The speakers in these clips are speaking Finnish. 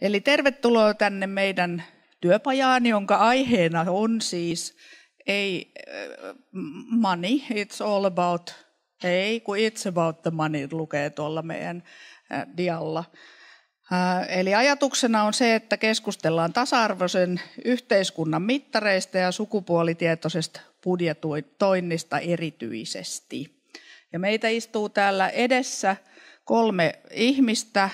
Eli tervetuloa tänne meidän työpajaan, jonka aiheena on siis ei money, it's all about, ei kun it's about the money lukee tuolla meidän dialla. Eli ajatuksena on se, että keskustellaan tasa-arvoisen yhteiskunnan mittareista ja sukupuolitietoisesta budjetoinnista erityisesti. Ja meitä istuu täällä edessä kolme ihmistä.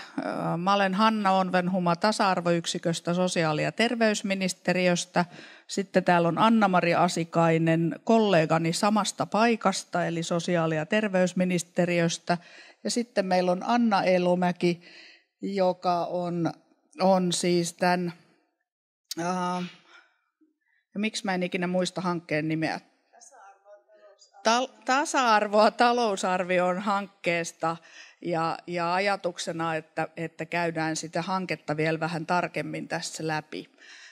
Mä olen Hanna Onvenhuma tasa-arvoyksiköstä sosiaali- ja terveysministeriöstä. Sitten täällä on Anna-Mari Asikainen, kollegani samasta paikasta, eli sosiaali- ja terveysministeriöstä. Ja sitten meillä on Anna Elomäki, joka on, on siis tämän, uh, ja miksi mä en ikinä muista hankkeen nimeä? Tasa-arvoa talousarvioon hankkeesta ja, ja ajatuksena, että, että käydään sitä hanketta vielä vähän tarkemmin tässä läpi.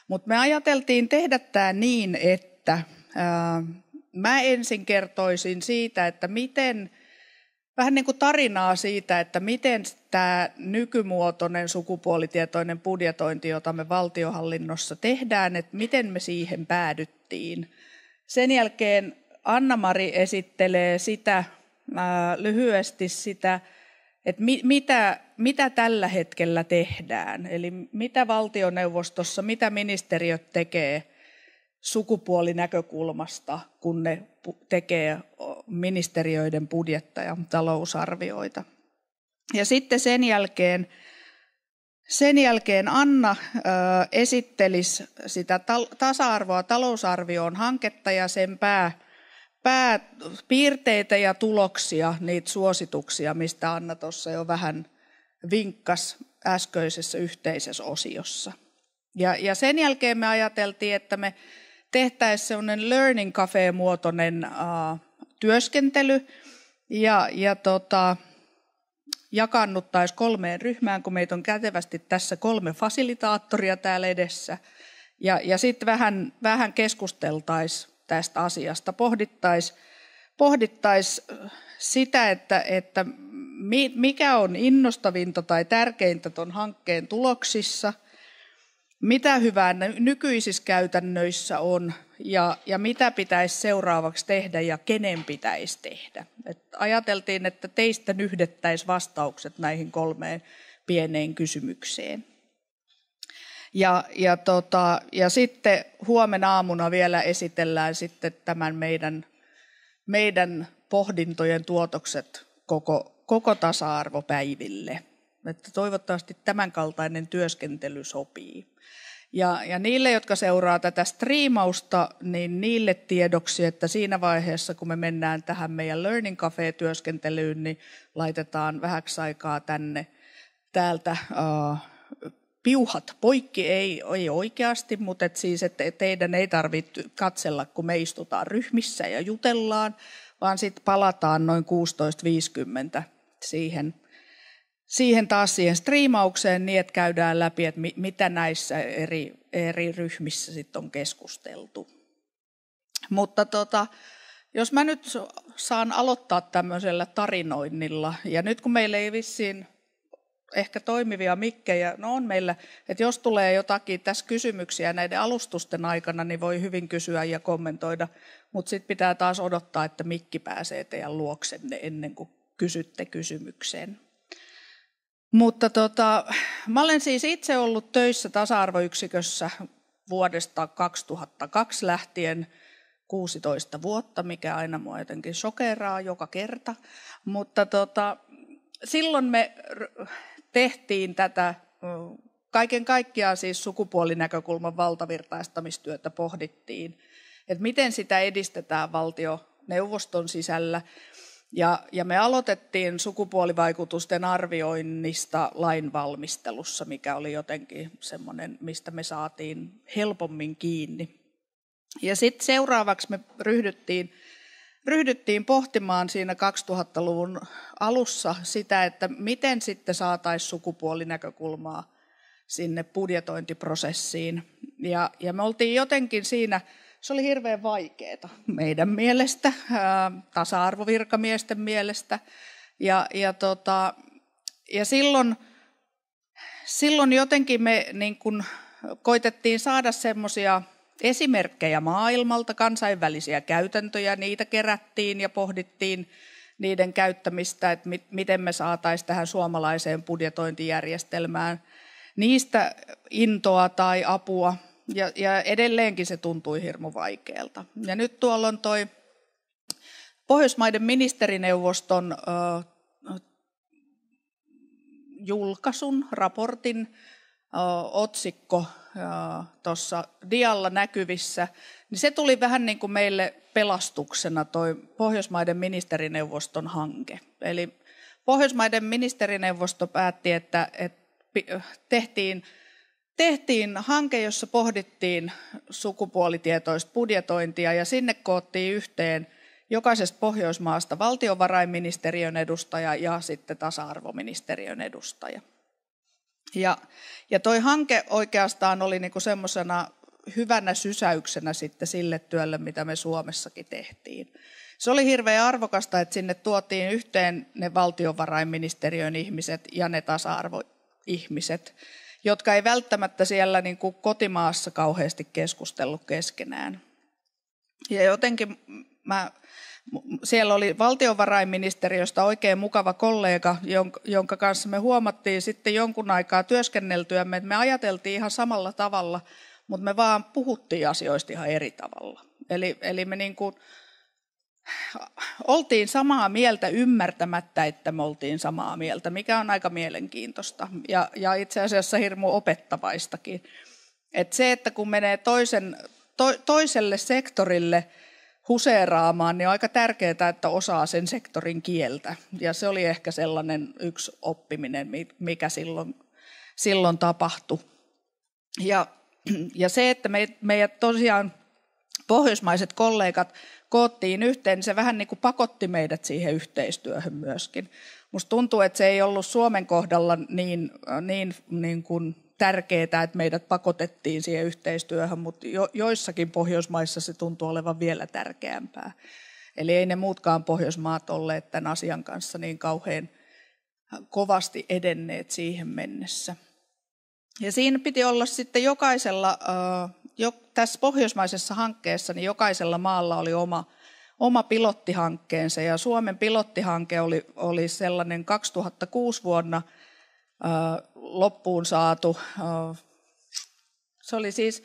Mutta me ajateltiin tehdä tämä niin, että ää, mä ensin kertoisin siitä, että miten, vähän niin kuin tarinaa siitä, että miten tämä nykymuotoinen sukupuolitietoinen budjetointi, jota me valtiohallinnossa tehdään, että miten me siihen päädyttiin. Sen jälkeen Anna-Mari esittelee sitä ää, lyhyesti sitä että mi, mitä, mitä tällä hetkellä tehdään, eli mitä valtioneuvostossa, mitä ministeriöt tekee sukupuolinäkökulmasta, kun ne tekee ministeriöiden budjetteja ja talousarvioita. Ja sitten sen jälkeen, sen jälkeen Anna ö, esittelisi sitä tasa-arvoa talousarvioon hanketta ja sen pää, pääpiirteitä ja tuloksia, niitä suosituksia, mistä Anna tuossa jo vähän vinkkas äskeisessä yhteisessä osiossa. Ja, ja sen jälkeen me ajateltiin, että me tehtäisiin sellainen learning cafe-muotoinen uh, työskentely ja, ja tota, jakannuttaisiin kolmeen ryhmään, kun meitä on kätevästi tässä kolme fasilitaattoria täällä edessä. Ja, ja sitten vähän, vähän keskusteltaisiin tästä asiasta. Pohdittaisiin pohdittais sitä, että, että mikä on innostavinta tai tärkeintä tuon hankkeen tuloksissa, mitä hyvää nykyisissä käytännöissä on ja, ja mitä pitäisi seuraavaksi tehdä ja kenen pitäisi tehdä. Et ajateltiin, että teistä nyhdettäisiin vastaukset näihin kolmeen pieneen kysymykseen. Ja, ja, tota, ja sitten huomenna aamuna vielä esitellään sitten tämän meidän, meidän pohdintojen tuotokset koko, koko tasa-arvopäiville. Että toivottavasti tämänkaltainen työskentely sopii. Ja, ja niille, jotka seuraa tätä striimausta, niin niille tiedoksi, että siinä vaiheessa, kun me mennään tähän meidän Learning Cafe-työskentelyyn, niin laitetaan vähäksi aikaa tänne täältä uh, piuhat poikki, ei, ei oikeasti, mutta et siis, että teidän ei tarvitse katsella, kun me istutaan ryhmissä ja jutellaan, vaan sitten palataan noin 16.50 siihen, siihen taas siihen striimaukseen niin, että käydään läpi, että mitä näissä eri, eri ryhmissä sitten on keskusteltu. Mutta tota, jos mä nyt saan aloittaa tämmöisellä tarinoinnilla, ja nyt kun meillä ei vissiin ehkä toimivia mikkejä, no on meillä, että jos tulee jotakin tässä kysymyksiä näiden alustusten aikana, niin voi hyvin kysyä ja kommentoida, mutta sitten pitää taas odottaa, että mikki pääsee teidän luoksenne ennen kuin kysytte kysymykseen. Mutta tota, mä olen siis itse ollut töissä tasa-arvoyksikössä vuodesta 2002 lähtien 16 vuotta, mikä aina mua jotenkin sokeraa joka kerta. Mutta tota, silloin me tehtiin tätä kaiken kaikkiaan siis sukupuolinäkökulman valtavirtaistamistyötä pohdittiin, että miten sitä edistetään valtioneuvoston sisällä. Ja, ja me aloitettiin sukupuolivaikutusten arvioinnista lainvalmistelussa, mikä oli jotenkin semmoinen, mistä me saatiin helpommin kiinni. Ja sitten seuraavaksi me ryhdyttiin ryhdyttiin pohtimaan siinä 2000-luvun alussa sitä, että miten sitten saataisiin sukupuolinäkökulmaa sinne budjetointiprosessiin. Ja, ja me oltiin jotenkin siinä, se oli hirveän vaikeaa meidän mielestä, tasa-arvovirkamiesten mielestä. Ja, ja, tota, ja silloin silloin jotenkin me niin kun koitettiin saada semmoisia esimerkkejä maailmalta, kansainvälisiä käytäntöjä, niitä kerättiin ja pohdittiin niiden käyttämistä, että miten me saataisiin tähän suomalaiseen budjetointijärjestelmään niistä intoa tai apua. Ja, ja edelleenkin se tuntui hirmu vaikealta. Ja nyt tuolla on toi Pohjoismaiden ministerineuvoston ö, julkaisun, raportin ö, otsikko tuossa dialla näkyvissä, niin se tuli vähän niin kuin meille pelastuksena toi Pohjoismaiden ministerineuvoston hanke. Eli Pohjoismaiden ministerineuvosto päätti, että, että tehtiin, tehtiin hanke, jossa pohdittiin sukupuolitietoista budjetointia ja sinne koottiin yhteen jokaisesta Pohjoismaasta valtiovarainministeriön edustaja ja sitten tasa-arvoministeriön edustaja. Ja, ja toi hanke oikeastaan oli niinku semmoisena hyvänä sysäyksenä sitten sille työlle, mitä me Suomessakin tehtiin. Se oli hirveän arvokasta, että sinne tuotiin yhteen ne valtiovarainministeriön ihmiset ja ne tasa-arvoihmiset, jotka ei välttämättä siellä niin kuin kotimaassa kauheasti keskustellut keskenään. Ja jotenkin mä siellä oli valtiovarainministeriöstä oikein mukava kollega, jonka kanssa me huomattiin sitten jonkun aikaa työskenneltyämme, että me ajateltiin ihan samalla tavalla, mutta me vaan puhuttiin asioista ihan eri tavalla. Eli, eli me niin kuin oltiin samaa mieltä ymmärtämättä, että me oltiin samaa mieltä, mikä on aika mielenkiintoista ja, ja itse asiassa hirmu opettavaistakin. Et se, että kun menee toisen, to, toiselle sektorille – huseeraamaan, niin on aika tärkeää, että osaa sen sektorin kieltä. Ja se oli ehkä sellainen yksi oppiminen, mikä silloin, silloin tapahtui. Ja, ja se, että me, meidät tosiaan pohjoismaiset kollegat koottiin yhteen, niin se vähän niin kuin pakotti meidät siihen yhteistyöhön myöskin. Musta tuntuu, että se ei ollut Suomen kohdalla niin, niin, niin kuin tärkeää, että meidät pakotettiin siihen yhteistyöhön, mutta jo, joissakin Pohjoismaissa se tuntuu olevan vielä tärkeämpää. Eli ei ne muutkaan Pohjoismaat olleet tämän asian kanssa niin kauhean kovasti edenneet siihen mennessä. Ja siinä piti olla sitten jokaisella, jo, tässä pohjoismaisessa hankkeessa, niin jokaisella maalla oli oma, oma pilottihankkeensa. Ja Suomen pilottihanke oli, oli sellainen 2006 vuonna – loppuun saatu. Se oli siis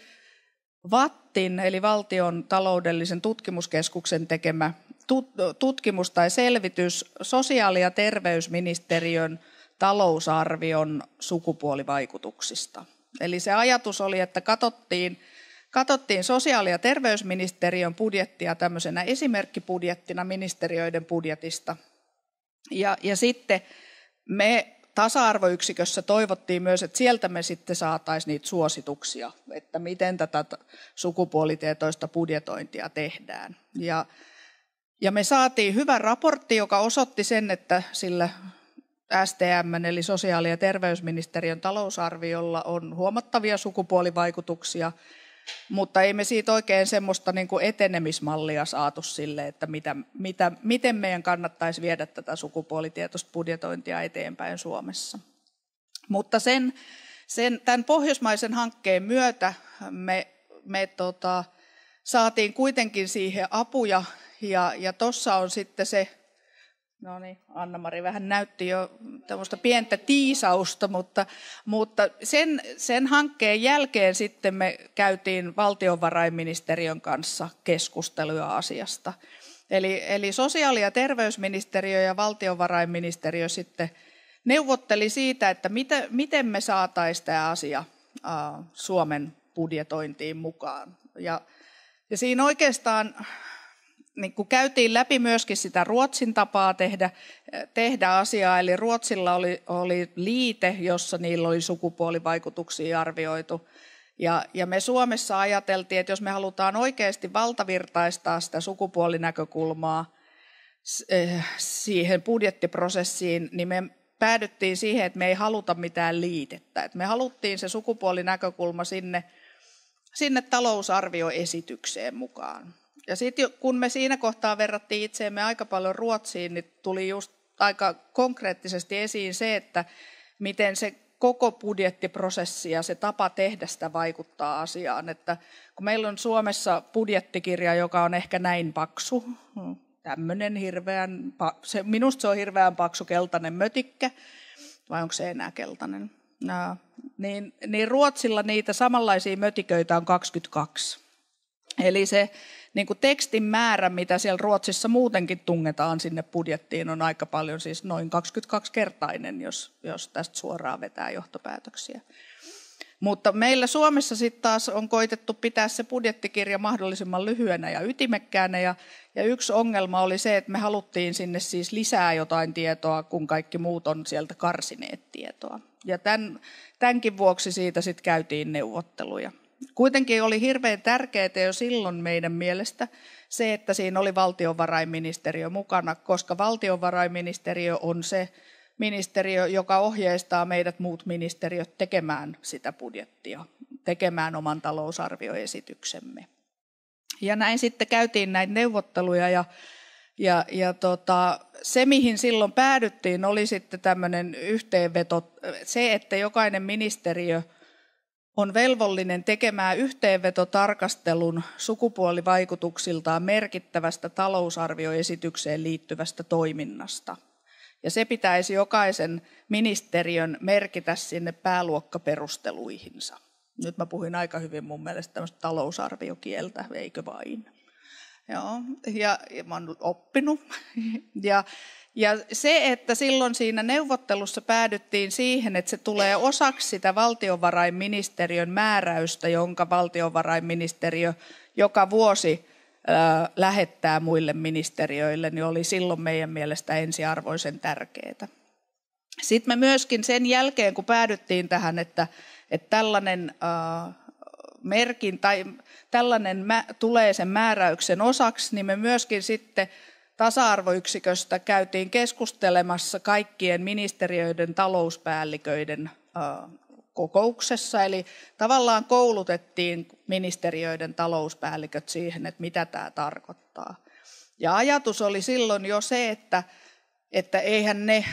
VATTin, eli valtion taloudellisen tutkimuskeskuksen tekemä tutkimus tai selvitys sosiaali- ja terveysministeriön talousarvion sukupuolivaikutuksista. Eli se ajatus oli, että katsottiin, katsottiin sosiaali- ja terveysministeriön budjettia tämmöisenä esimerkkibudjettina ministeriöiden budjetista. Ja, ja sitten me tasa-arvoyksikössä toivottiin myös, että sieltä me sitten saataisiin niitä suosituksia, että miten tätä sukupuolitietoista budjetointia tehdään. Ja, ja me saatiin hyvä raportti, joka osoitti sen, että sillä STM eli sosiaali- ja terveysministeriön talousarviolla on huomattavia sukupuolivaikutuksia – mutta ei me siitä oikein semmoista niin kuin etenemismallia saatu sille, että mitä, mitä, miten meidän kannattaisi viedä tätä sukupuolitietoista budjetointia eteenpäin Suomessa. Mutta sen, sen, tämän pohjoismaisen hankkeen myötä me, me tota, saatiin kuitenkin siihen apuja ja, ja tuossa on sitten se No niin, Anna-Mari vähän näytti jo tämmöistä pientä tiisausta, mutta, mutta sen, sen hankkeen jälkeen sitten me käytiin valtiovarainministeriön kanssa keskusteluja asiasta. Eli, eli sosiaali- ja terveysministeriö ja valtiovarainministeriö sitten neuvotteli siitä, että miten, miten me saataisiin tämä asia Suomen budjetointiin mukaan. Ja, ja siinä oikeastaan niin kuin käytiin läpi myöskin sitä Ruotsin tapaa tehdä, tehdä asiaa, eli Ruotsilla oli, oli liite, jossa niillä oli sukupuolivaikutuksia arvioitu. Ja, ja me Suomessa ajateltiin, että jos me halutaan oikeasti valtavirtaistaa sitä sukupuolinäkökulmaa eh, siihen budjettiprosessiin, niin me päädyttiin siihen, että me ei haluta mitään liitettä. Että me haluttiin se sukupuolinäkökulma sinne, sinne talousarvioesitykseen mukaan. Ja sitten kun me siinä kohtaa verrattiin itseemme aika paljon Ruotsiin, niin tuli just aika konkreettisesti esiin se, että miten se koko budjettiprosessi ja se tapa tehdä sitä vaikuttaa asiaan. Että kun meillä on Suomessa budjettikirja, joka on ehkä näin paksu, tämmöinen hirveän, se, minusta se on hirveän paksu keltainen mötikkä, vai onko se enää keltainen? No, niin, niin Ruotsilla niitä samanlaisia mötiköitä on 22. Eli se niin kuin tekstin määrä, mitä siellä Ruotsissa muutenkin tungetaan sinne budjettiin, on aika paljon, siis noin 22-kertainen, jos, jos tästä suoraan vetää johtopäätöksiä. Mutta meillä Suomessa sitten taas on koitettu pitää se budjettikirja mahdollisimman lyhyenä ja ytimekkäänä. Ja, ja yksi ongelma oli se, että me haluttiin sinne siis lisää jotain tietoa, kun kaikki muut on sieltä karsineet tietoa. Ja tämän, tämänkin vuoksi siitä sitten käytiin neuvotteluja. Kuitenkin oli hirveän tärkeää jo silloin meidän mielestä se, että siinä oli valtiovarainministeriö mukana, koska valtiovarainministeriö on se ministeriö, joka ohjeistaa meidät muut ministeriöt tekemään sitä budjettia, tekemään oman talousarvioesityksemme. Ja näin sitten käytiin näitä neuvotteluja ja, ja, ja tota, se, mihin silloin päädyttiin, oli sitten tämmöinen yhteenveto, se, että jokainen ministeriö – on velvollinen tekemään yhteenvetotarkastelun sukupuolivaikutuksiltaan merkittävästä talousarvioesitykseen liittyvästä toiminnasta. Ja se pitäisi jokaisen ministeriön merkitä sinne pääluokkaperusteluihinsa. Nyt mä puhuin aika hyvin mun mielestä tämmöistä talousarviokieltä, eikö vain? Joo, ja, ja mä oon oppinut. Ja, ja se, että silloin siinä neuvottelussa päädyttiin siihen, että se tulee osaksi sitä valtiovarainministeriön määräystä, jonka valtiovarainministeriö joka vuosi lähettää muille ministeriöille, niin oli silloin meidän mielestä ensiarvoisen tärkeää. Sitten me myöskin sen jälkeen, kun päädyttiin tähän, että, että tällainen merkin tai tällainen tulee sen määräyksen osaksi, niin me myöskin sitten tasa-arvoyksiköstä käytiin keskustelemassa kaikkien ministeriöiden talouspäälliköiden kokouksessa. Eli tavallaan koulutettiin ministeriöiden talouspäälliköt siihen, että mitä tämä tarkoittaa. Ja ajatus oli silloin jo se, että, että eihän ne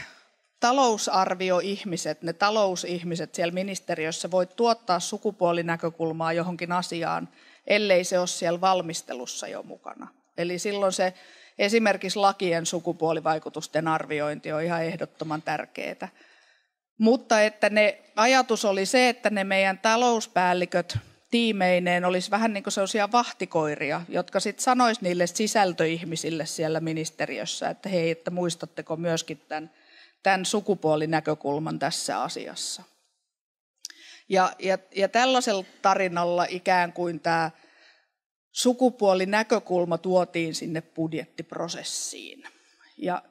talousarvioihmiset, ne talousihmiset siellä ministeriössä voi tuottaa sukupuolinäkökulmaa johonkin asiaan, ellei se ole siellä valmistelussa jo mukana. Eli silloin se Esimerkiksi lakien sukupuolivaikutusten arviointi on ihan ehdottoman tärkeää. Mutta että ne, ajatus oli se, että ne meidän talouspäälliköt tiimeineen olisi vähän niin kuin sellaisia vahtikoiria, jotka sitten sanois niille sisältöihmisille siellä ministeriössä, että hei, että muistatteko myöskin tämän, tämän sukupuolinäkökulman tässä asiassa. Ja, ja, ja tällaisella tarinalla ikään kuin tämä sukupuolinäkökulma tuotiin sinne budjettiprosessiin. Ja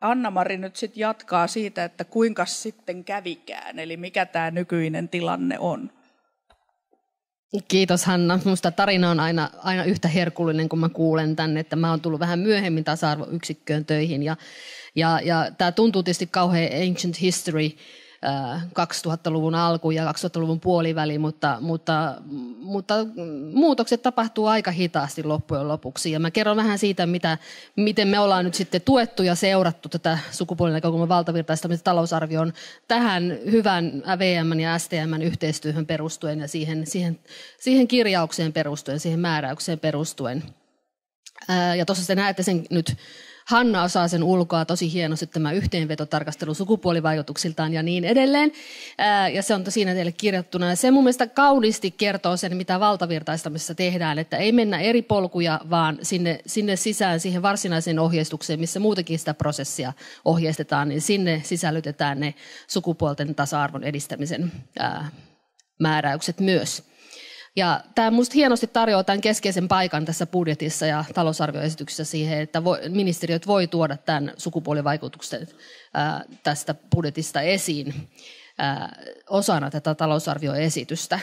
Anna-Mari nyt sitten jatkaa siitä, että kuinka sitten kävikään, eli mikä tämä nykyinen tilanne on. Kiitos Hanna. Minusta tarina on aina, aina yhtä herkullinen, kun mä kuulen tänne, että mä oon tullut vähän myöhemmin tasa-arvoyksikköön töihin. Ja, ja, ja tämä tuntuu tietysti kauhean ancient history, 2000-luvun alku ja 2000-luvun puoliväli, mutta, mutta, mutta muutokset tapahtuu aika hitaasti loppujen lopuksi. Ja mä kerron vähän siitä, mitä, miten me ollaan nyt sitten tuettu ja seurattu tätä sukupuolinäkökulman valtavirtaistamista talousarvioon tähän hyvän VM ja STM yhteistyöhön perustuen ja siihen, siihen, siihen kirjaukseen perustuen, siihen määräykseen perustuen. Ja tuossa te näette sen nyt Hanna osaa sen ulkoa tosi hienosti tämä yhteenvetotarkastelu sukupuolivaikutuksiltaan ja niin edelleen. Ja se on siinä teille kirjattuna. Ja se mun mielestä kauniisti kertoo sen, mitä valtavirtaistamisessa tehdään, että ei mennä eri polkuja, vaan sinne, sinne sisään siihen varsinaiseen ohjeistukseen, missä muutenkin sitä prosessia ohjeistetaan, niin sinne sisällytetään ne sukupuolten tasa-arvon edistämisen määräykset myös. Ja tämä minusta hienosti tarjoaa tämän keskeisen paikan tässä budjetissa ja talousarvioesityksessä siihen, että ministeriöt voi tuoda tämän sukupuolivaikutuksen tästä budjetista esiin osana tätä talousarvioesitystä.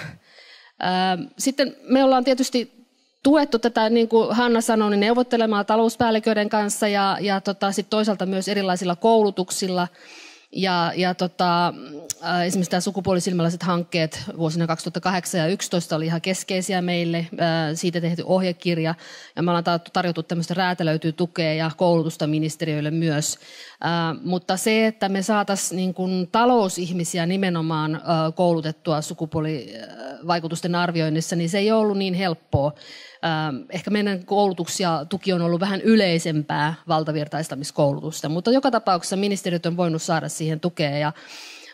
sitten me ollaan tietysti tuettu tätä, niin kuin Hanna sanoi, niin neuvottelemaan talouspäälliköiden kanssa ja, ja tota, sit toisaalta myös erilaisilla koulutuksilla – ja, ja tota, Äh, esimerkiksi tämä sukupuolisilmälaiset hankkeet vuosina 2008 ja 2011 oli ihan keskeisiä meille. Äh, siitä tehty ohjekirja ja me ollaan tarjottu tämmöistä räätälöityä tukea ja koulutusta ministeriöille myös. Äh, mutta se, että me saataisiin niin talousihmisiä nimenomaan koulutettua sukupuolivaikutusten arvioinnissa, niin se ei ollut niin helppoa. Ehkä meidän koulutus ja tuki on ollut vähän yleisempää valtavirtaistamiskoulutusta, mutta joka tapauksessa ministeriöt on voinut saada siihen tukea ja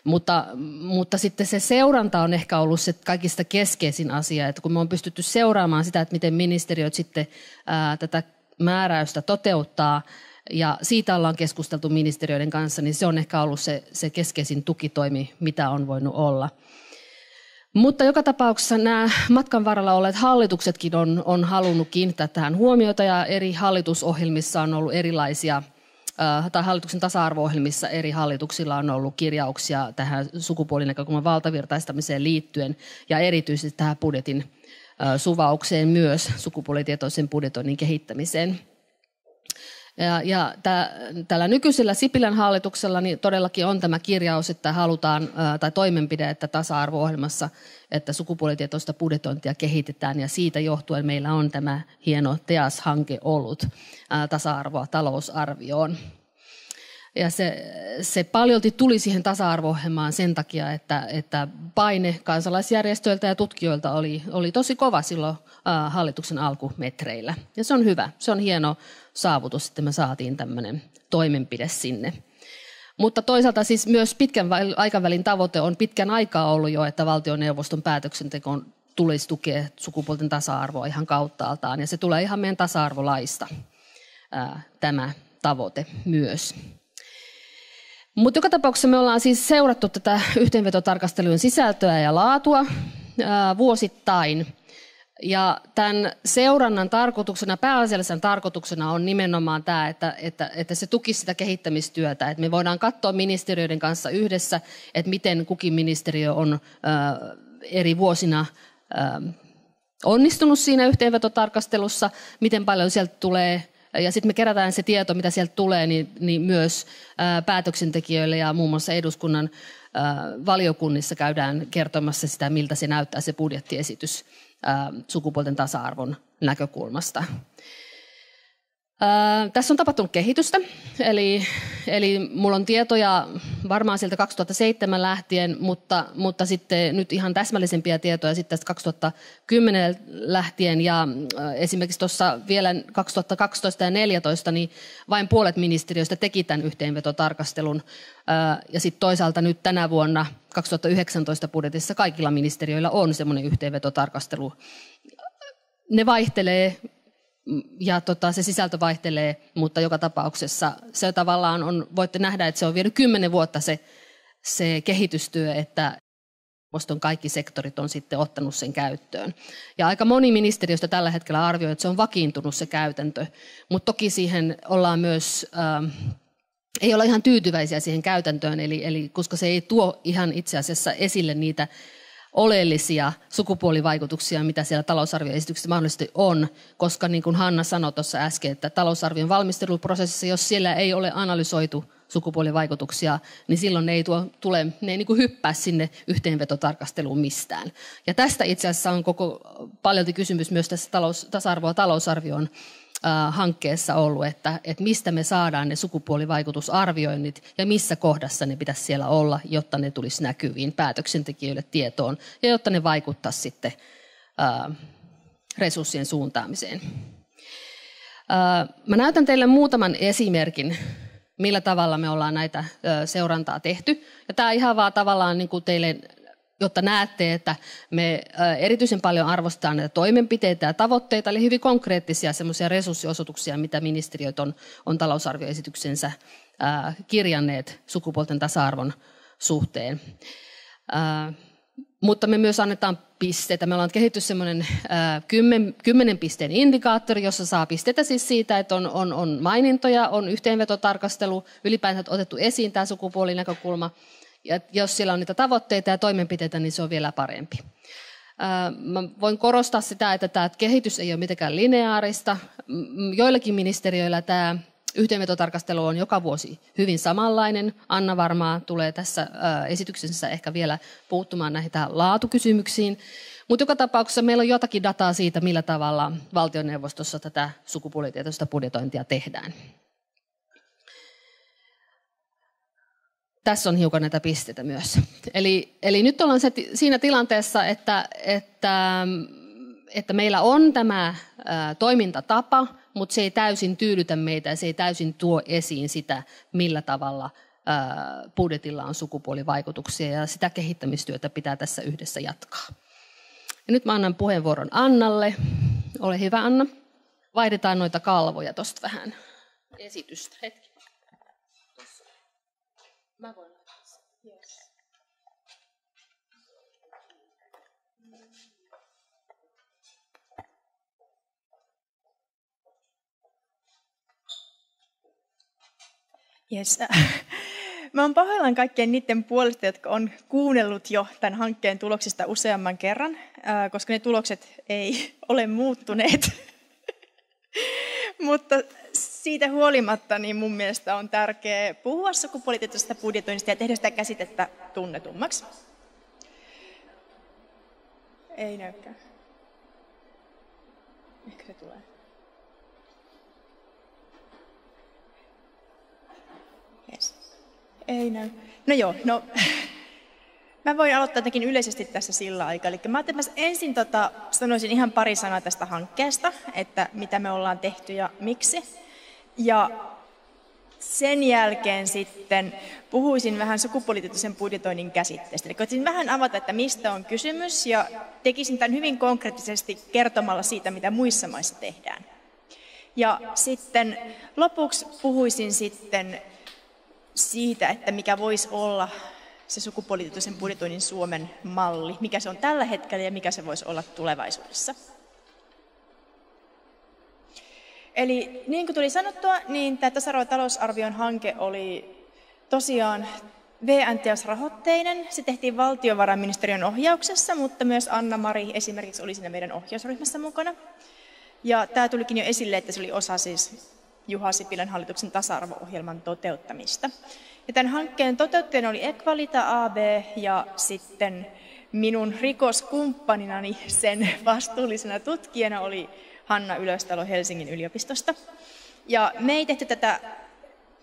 mutta, mutta sitten se seuranta on ehkä ollut se kaikista keskeisin asia, että kun me on pystytty seuraamaan sitä, että miten ministeriöt sitten ää, tätä määräystä toteuttaa, ja siitä ollaan keskusteltu ministeriöiden kanssa, niin se on ehkä ollut se, se keskeisin tukitoimi, mitä on voinut olla. Mutta joka tapauksessa nämä matkan varrella olleet hallituksetkin on, on halunnut kiinnittää tähän huomiota ja eri hallitusohjelmissa on ollut erilaisia – Äh, tai hallituksen tasa-arvo-ohjelmissa eri hallituksilla on ollut kirjauksia tähän sukupuolinäkökulman valtavirtaistamiseen liittyen ja erityisesti tähän budjetin äh, suvaukseen myös sukupuolitietoisen budjetoinnin kehittämiseen. Ja, ja tää, tällä nykyisellä Sipilän hallituksella niin todellakin on tämä kirjaus, että halutaan, ää, tai toimenpide, että tasa-arvo-ohjelmassa, että sukupuolitietoista budjetointia kehitetään, ja siitä johtuen meillä on tämä hieno TEAS-hanke ollut ää, tasa-arvoa talousarvioon. Ja se, se paljolti tuli siihen tasa-arvo sen takia, että, että paine kansalaisjärjestöiltä ja tutkijoilta oli, oli tosi kova silloin ää, hallituksen alkumetreillä. Ja se on hyvä, se on hieno saavutus, että me saatiin tämmöinen toimenpide sinne. Mutta toisaalta siis myös pitkän aikavälin tavoite on pitkän aikaa ollut jo, että valtioneuvoston päätöksentekoon tulisi tukea sukupuolten tasa-arvoa ihan kauttaaltaan. Ja se tulee ihan meidän tasa-arvolaista ää, tämä tavoite myös. Mutta joka tapauksessa me ollaan siis seurattu tätä yhteenvetotarkastelujen sisältöä ja laatua ää, vuosittain. Ja tämän seurannan tarkoituksena, pääasiallisena tarkoituksena on nimenomaan tämä, että, että, että se tukisi sitä kehittämistyötä. Että me voidaan katsoa ministeriöiden kanssa yhdessä, että miten kukin ministeriö on äh, eri vuosina äh, onnistunut siinä yhteenvetotarkastelussa, miten paljon sieltä tulee ja sitten me kerätään se tieto, mitä sieltä tulee, niin, niin myös ää, päätöksentekijöille ja muun muassa eduskunnan ää, valiokunnissa käydään kertomassa sitä, miltä se näyttää se budjettiesitys sukupuolten tasa-arvon näkökulmasta. Ää, tässä on tapahtunut kehitystä, eli, eli mulla on tietoja varmaan sieltä 2007 lähtien, mutta, mutta sitten nyt ihan täsmällisempiä tietoja sitten tästä 2010 lähtien. Ja esimerkiksi tuossa vielä 2012 ja 2014 niin vain puolet ministeriöistä teki tämän yhteenvetotarkastelun. Ää, ja sitten toisaalta nyt tänä vuonna 2019 budjetissa kaikilla ministeriöillä on semmoinen yhteenvetotarkastelu. Ne vaihtelee ja tota, se sisältö vaihtelee, mutta joka tapauksessa se tavallaan on, voitte nähdä, että se on vienyt kymmenen vuotta se, se kehitystyö, että neuvoston kaikki sektorit on sitten ottanut sen käyttöön. Ja aika moni ministeriöstä tällä hetkellä arvioi, että se on vakiintunut se käytäntö, mutta toki siihen ollaan myös, äh, ei olla ihan tyytyväisiä siihen käytäntöön, eli, eli koska se ei tuo ihan itse asiassa esille niitä oleellisia sukupuolivaikutuksia, mitä siellä talousarvioesityksessä mahdollisesti on, koska niin kuin Hanna sanoi tuossa äsken, että talousarvion valmisteluprosessissa, jos siellä ei ole analysoitu sukupuolivaikutuksia, niin silloin ne ei tuo, tule, ne ei niin kuin hyppää sinne yhteenvetotarkasteluun mistään. Ja tästä itse asiassa on koko paljolti kysymys myös tässä talous, tasa-arvoa talousarvioon hankkeessa ollut, että, että mistä me saadaan ne sukupuolivaikutusarvioinnit ja missä kohdassa ne pitäisi siellä olla, jotta ne tulisi näkyviin päätöksentekijöille tietoon ja jotta ne vaikuttaa sitten ää, resurssien suuntaamiseen. Ää, mä näytän teille muutaman esimerkin, millä tavalla me ollaan näitä seurantaa tehty. Ja tämä ihan vaan tavallaan niin kuin teille jotta näette, että me erityisen paljon arvostetaan näitä toimenpiteitä ja tavoitteita, eli hyvin konkreettisia semmoisia resurssiosoituksia, mitä ministeriöt on, on talousarvioesityksensä kirjanneet sukupuolten tasa-arvon suhteen. Mutta me myös annetaan pisteitä. Me ollaan kehitty semmoinen kymmen, kymmenen pisteen indikaattori, jossa saa pisteitä siis siitä, että on, on, on mainintoja, on yhteenvetotarkastelu, ylipäänsä otettu esiin tämä sukupuolinäkökulma – ja jos siellä on niitä tavoitteita ja toimenpiteitä, niin se on vielä parempi. Mä voin korostaa sitä, että tämä kehitys ei ole mitenkään lineaarista. Joillakin ministeriöillä tämä Yhteenvetotarkastelu on joka vuosi hyvin samanlainen. Anna varmaan tulee tässä esityksessä ehkä vielä puuttumaan näihin laatukysymyksiin. Mutta joka tapauksessa meillä on jotakin dataa siitä, millä tavalla valtioneuvostossa tätä sukupuolitietoista budjetointia tehdään. Tässä on hiukan näitä pisteitä myös. Eli, eli nyt ollaan se, siinä tilanteessa, että, että, että meillä on tämä ä, toimintatapa, mutta se ei täysin tyydytä meitä ja se ei täysin tuo esiin sitä, millä tavalla ä, budjetilla on sukupuolivaikutuksia ja sitä kehittämistyötä pitää tässä yhdessä jatkaa. Ja nyt mä annan puheenvuoron Annalle. Ole hyvä Anna. Vaihdetaan noita kalvoja tuosta vähän esitystä. Hetki. Yes. Mä oon pahoillaan kaikkien niiden puolesta, jotka on kuunnellut jo tämän hankkeen tuloksista useamman kerran, koska ne tulokset ei ole muuttuneet. Mutta siitä huolimatta niin mun mielestä on tärkeää puhua sukupuolitietoisesta budjetoinnista ja tehdä sitä käsitettä tunnetummaksi. Ei näykään. Ehkä se tulee. Yes. Ei näy. No joo, no Mä voin aloittaa jotenkin yleisesti tässä sillä aikaa. Eli mä, mä ensin tota, sanoisin ihan pari sanaa tästä hankkeesta, että mitä me ollaan tehty ja miksi. Ja sen jälkeen sitten puhuisin vähän sukupuolitietoisen budjetoinnin käsitteestä. Eli koitin vähän avata, että mistä on kysymys ja tekisin tämän hyvin konkreettisesti kertomalla siitä, mitä muissa maissa tehdään. Ja sitten lopuksi puhuisin sitten siitä, että mikä voisi olla se sukupuolitietoisen budjetoinnin Suomen malli, mikä se on tällä hetkellä ja mikä se voisi olla tulevaisuudessa. Eli niin kuin tuli sanottua, niin tämä tasa talousarvion hanke oli tosiaan VNTS-rahoitteinen. Se tehtiin valtiovarainministeriön ohjauksessa, mutta myös Anna-Mari esimerkiksi oli siinä meidän ohjausryhmässä mukana. Ja tämä tulikin jo esille, että se oli osa siis Juha Sipilän hallituksen tasa-arvo-ohjelman toteuttamista. Ja tämän hankkeen toteuttajana oli Equalita AB ja sitten minun rikoskumppaninani sen vastuullisena tutkijana oli Hanna Ylöstalo Helsingin yliopistosta. Ja me ei tehty tätä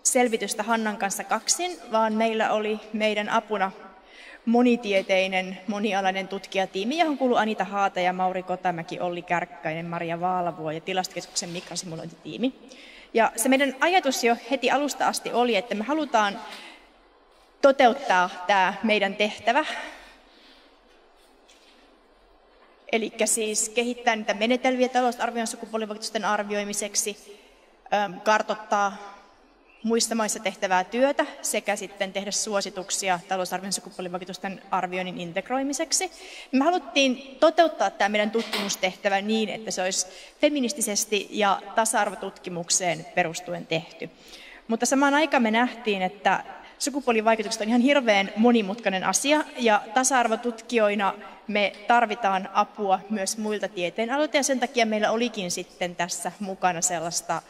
selvitystä Hannan kanssa kaksin, vaan meillä oli meidän apuna monitieteinen, monialainen tutkijatiimi, johon kuuluu Anita Haata ja Mauri Kotamäki, Olli Kärkkäinen, Maria Vaalavuo ja tilastokeskuksen mikrosimulointitiimi. Ja se meidän ajatus jo heti alusta asti oli, että me halutaan toteuttaa tämä meidän tehtävä. Eli siis kehittää niitä menetelmiä talousarvion sukupuolivaikutusten arvioimiseksi, kartottaa muissa maissa tehtävää työtä sekä sitten tehdä suosituksia talousarvion sukupuolivaikutusten arvioinnin integroimiseksi. Me haluttiin toteuttaa tämä meidän tutkimustehtävä niin, että se olisi feministisesti ja tasa-arvotutkimukseen perustuen tehty. Mutta samaan aikaan me nähtiin, että sukupuolivaikutukset on ihan hirveän monimutkainen asia ja tasa-arvotutkijoina me tarvitaan apua myös muilta tieteenaloilta ja sen takia meillä olikin sitten tässä mukana sellaista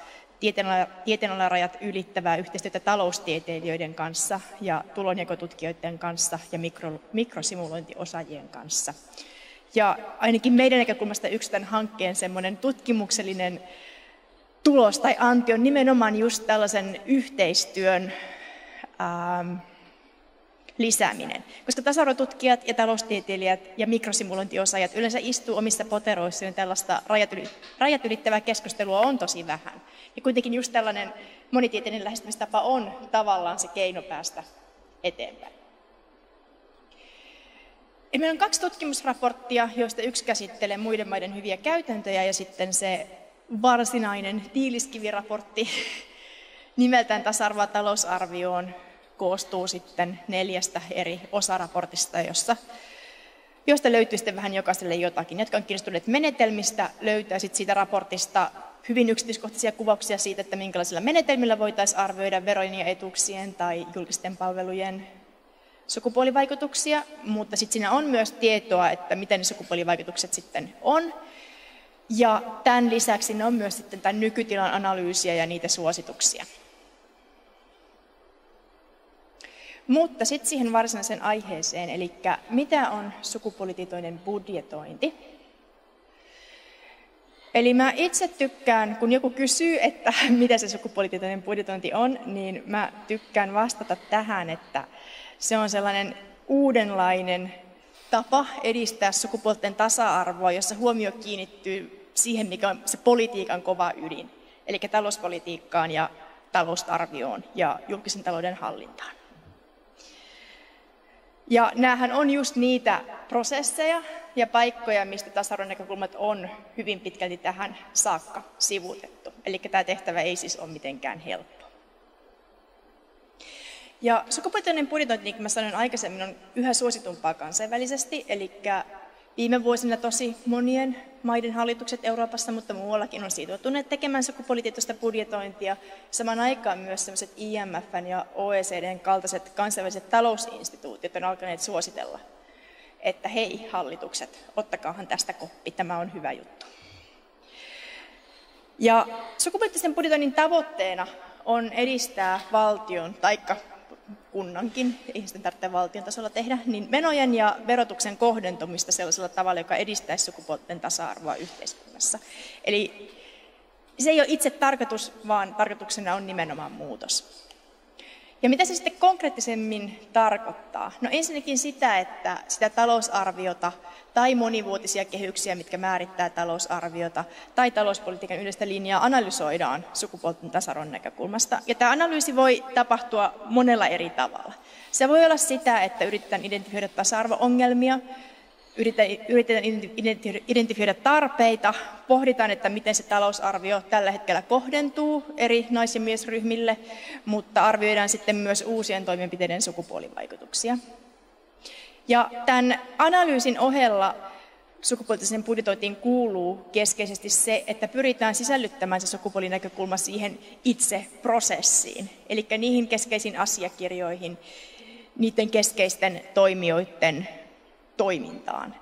tieteenalarajat ylittävää yhteistyötä taloustieteilijöiden kanssa ja tulonjakotutkijoiden kanssa ja mikro, mikrosimulointiosaajien kanssa. Ja ainakin meidän näkökulmasta yksi tämän hankkeen semmoinen tutkimuksellinen tulos tai anti on nimenomaan just tällaisen yhteistyön ähm, lisääminen. Koska tasa-arvotutkijat ja taloustieteilijät ja mikrosimulointiosaajat yleensä istuu omissa poteroissa, niin tällaista rajat ylittävää keskustelua on tosi vähän. Ja kuitenkin just tällainen monitieteinen lähestymistapa on tavallaan se keino päästä eteenpäin. Ja meillä on kaksi tutkimusraporttia, joista yksi käsittelee muiden maiden hyviä käytäntöjä ja sitten se varsinainen tiiliskiviraportti nimeltään tasa-arvoa talousarvioon koostuu sitten neljästä eri osaraportista, jossa, josta löytyy sitten vähän jokaiselle jotakin. Jotka on kiinnostuneet menetelmistä, löytää sitten siitä raportista hyvin yksityiskohtaisia kuvauksia siitä, että minkälaisilla menetelmillä voitaisiin arvioida verojen ja etuuksien tai julkisten palvelujen sukupuolivaikutuksia, mutta sitten siinä on myös tietoa, että miten ne sukupuolivaikutukset sitten on. Ja tämän lisäksi ne on myös sitten tämän nykytilan analyysiä ja niitä suosituksia. Mutta sitten siihen varsinaiseen aiheeseen, eli mitä on sukupuolitietoinen budjetointi? Eli mä itse tykkään, kun joku kysyy, että mitä se sukupuolitietoinen budjetointi on, niin mä tykkään vastata tähän, että se on sellainen uudenlainen tapa edistää sukupuolten tasa-arvoa, jossa huomio kiinnittyy siihen, mikä on se politiikan kova ydin, eli talouspolitiikkaan ja talousarvioon ja julkisen talouden hallintaan. Ja näähän on just niitä prosesseja ja paikkoja, mistä tasa-arvon näkökulmat on hyvin pitkälti tähän saakka sivuutettu. Eli tämä tehtävä ei siis ole mitenkään helppo. Ja sukupuolinen budjetointi, niin kuin mä sanoin aikaisemmin, on yhä suositumpaa kansainvälisesti, eli Viime vuosina tosi monien maiden hallitukset Euroopassa, mutta muuallakin on sitoutuneet tekemään sukupuolitietoista budjetointia. Samaan aikaan myös sellaiset IMFn ja OECDn kaltaiset kansainväliset talousinstituutiot on alkaneet suositella, että hei hallitukset, ottakaahan tästä koppi, tämä on hyvä juttu. Ja sukupuolisten budjetoinnin tavoitteena on edistää valtion, taikka kunnankin, ei sitä tarvitse valtion tasolla tehdä, niin menojen ja verotuksen kohdentumista sellaisella tavalla, joka edistäisi sukupuolten tasa-arvoa yhteiskunnassa. Eli se ei ole itse tarkoitus, vaan tarkoituksena on nimenomaan muutos. Ja mitä se sitten konkreettisemmin tarkoittaa? No ensinnäkin sitä, että sitä talousarviota tai monivuotisia kehyksiä, mitkä määrittää talousarviota, tai talouspolitiikan yleistä linjaa analysoidaan sukupuolten tasa-arvon näkökulmasta. Ja tämä analyysi voi tapahtua monella eri tavalla. Se voi olla sitä, että yritetään identifioida tasa-arvo-ongelmia, yritetään identifioida tarpeita, pohditaan, että miten se talousarvio tällä hetkellä kohdentuu eri nais- ja miesryhmille, mutta arvioidaan sitten myös uusien toimenpiteiden sukupuolivaikutuksia. Ja tämän analyysin ohella sukupuolisen budjetointiin kuuluu keskeisesti se, että pyritään sisällyttämään se sukupuolinäkökulma siihen itse prosessiin, eli niihin keskeisiin asiakirjoihin, niiden keskeisten toimijoiden toimintaan.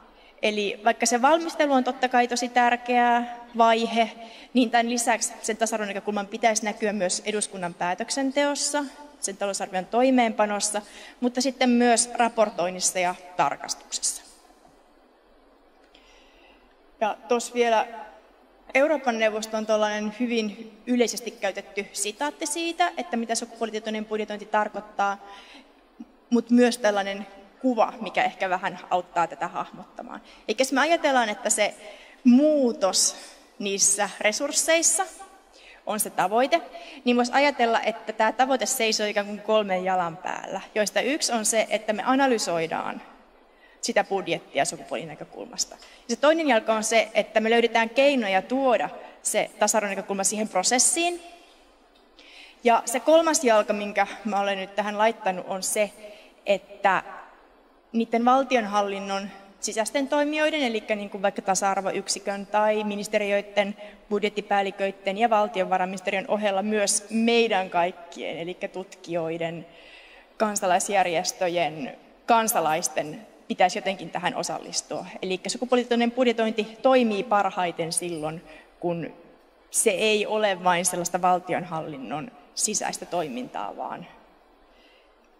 Eli vaikka se valmistelu on totta kai tosi tärkeä vaihe, niin tämän lisäksi sen tasa näkökulman pitäisi näkyä myös eduskunnan päätöksenteossa, sen talousarvion toimeenpanossa, mutta sitten myös raportoinnissa ja tarkastuksessa. Ja tuossa vielä Euroopan neuvosto on tuollainen hyvin yleisesti käytetty sitaatti siitä, että mitä sukupuolitietoinen budjetointi tarkoittaa, mutta myös tällainen kuva, mikä ehkä vähän auttaa tätä hahmottamaan. Eli jos me ajatellaan, että se muutos niissä resursseissa on se tavoite, niin voisi ajatella, että tämä tavoite seisoo ikään kuin kolmen jalan päällä, joista yksi on se, että me analysoidaan sitä budjettia sukupuolin näkökulmasta. Ja se toinen jalka on se, että me löydetään keinoja tuoda se tasa näkökulma siihen prosessiin. Ja se kolmas jalka, minkä mä olen nyt tähän laittanut, on se, että niiden valtionhallinnon sisäisten toimijoiden, eli niin kuin vaikka tasa-arvoyksikön tai ministeriöiden, budjettipäälliköiden ja valtiovarainministeriön ohella myös meidän kaikkien, eli tutkijoiden, kansalaisjärjestöjen, kansalaisten pitäisi jotenkin tähän osallistua. Eli sukupuolitoinen budjetointi toimii parhaiten silloin, kun se ei ole vain sellaista valtionhallinnon sisäistä toimintaa, vaan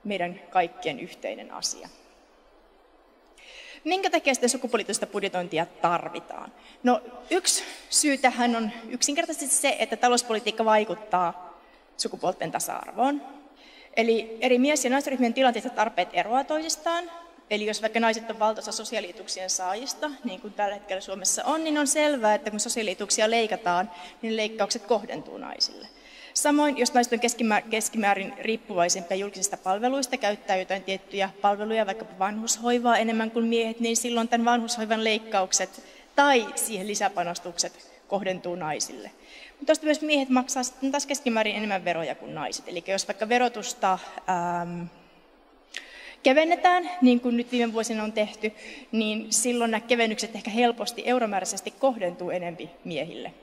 meidän kaikkien yhteinen asia. Minkä takia sitä sukupuolitoista budjetointia tarvitaan? No yksi syy tähän on yksinkertaisesti se, että talouspolitiikka vaikuttaa sukupuolten tasa-arvoon. Eli eri mies- ja naisryhmien tilanteet ja tarpeet eroavat toisistaan. Eli jos vaikka naiset on valtaosa sosiaalietuuksien saajista, niin kuin tällä hetkellä Suomessa on, niin on selvää, että kun sosiaalietuuksia leikataan, niin leikkaukset kohdentuu naisille. Samoin, jos naiset on keskimäärin riippuvaisempia julkisista palveluista, käyttää jotain tiettyjä palveluja, vaikka vanhushoivaa enemmän kuin miehet, niin silloin tämän vanhushoivan leikkaukset tai siihen lisäpanostukset kohdentuu naisille. Mutta myös miehet maksaa sitten taas keskimäärin enemmän veroja kuin naiset. Eli jos vaikka verotusta ähm, kevennetään, niin kuin nyt viime vuosina on tehty, niin silloin nämä kevennykset ehkä helposti euromääräisesti kohdentuu enempi miehille.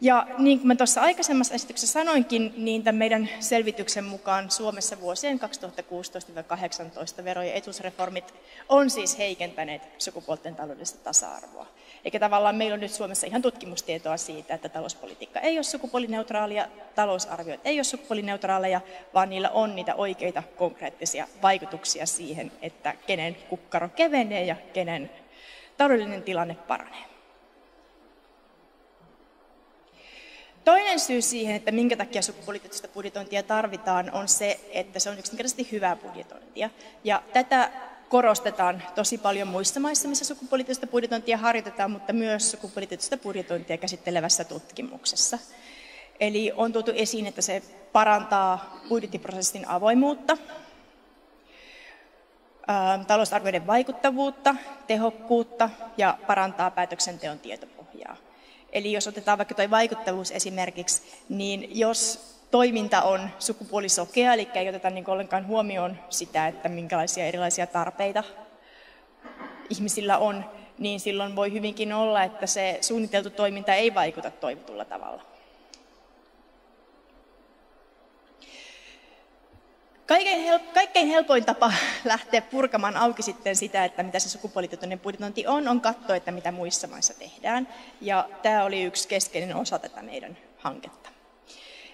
Ja niin kuin mä tuossa aikaisemmassa esityksessä sanoinkin, niin tämän meidän selvityksen mukaan Suomessa vuosien 2016-2018 vero- ja etuusreformit on siis heikentäneet sukupuolten taloudellista tasa-arvoa. Eikä tavallaan meillä on nyt Suomessa ihan tutkimustietoa siitä, että talouspolitiikka ei ole sukupuolineutraalia, talousarviot ei ole sukupuolineutraaleja, vaan niillä on niitä oikeita konkreettisia vaikutuksia siihen, että kenen kukkaro kevenee ja kenen taloudellinen tilanne paranee. Toinen syy siihen, että minkä takia sukupuolityöstä budjetointia tarvitaan, on se, että se on yksinkertaisesti hyvää budjetointia. Ja tätä korostetaan tosi paljon muissa maissa, missä sukupuolityöstä budjetointia harjoitetaan, mutta myös sukupuolityöstä budjetointia käsittelevässä tutkimuksessa. Eli on tuotu esiin, että se parantaa budjettiprosessin avoimuutta, talousarvioiden vaikuttavuutta, tehokkuutta ja parantaa päätöksenteon tietopohjaa. Eli jos otetaan vaikka tuo vaikuttavuus esimerkiksi, niin jos toiminta on sukupuolisokea, eli ei oteta niin ollenkaan huomioon sitä, että minkälaisia erilaisia tarpeita ihmisillä on, niin silloin voi hyvinkin olla, että se suunniteltu toiminta ei vaikuta toivotulla tavalla. Kaikkein, hel- kaikkein helpoin tapa lähteä purkamaan auki sitten sitä, että mitä se sukupuolitietoinen budjetointi on, on katsoa, että mitä muissa maissa tehdään. Ja tämä oli yksi keskeinen osa tätä meidän hanketta.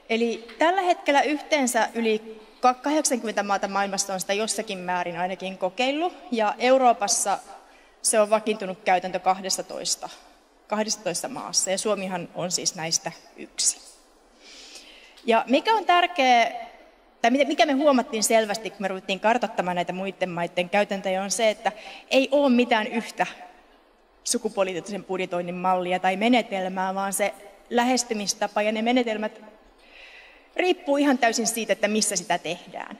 Eli tällä hetkellä yhteensä yli 80 maata maailmassa on sitä jossakin määrin ainakin kokeillut, ja Euroopassa se on vakiintunut käytäntö 12, 12 maassa, ja Suomihan on siis näistä yksi. Ja mikä on tärkeää tai mikä me huomattiin selvästi, kun me ruvettiin kartoittamaan näitä muiden maiden käytäntöjä, on se, että ei ole mitään yhtä sukupuolitieteellisen budjetoinnin mallia tai menetelmää, vaan se lähestymistapa ja ne menetelmät riippuu ihan täysin siitä, että missä sitä tehdään.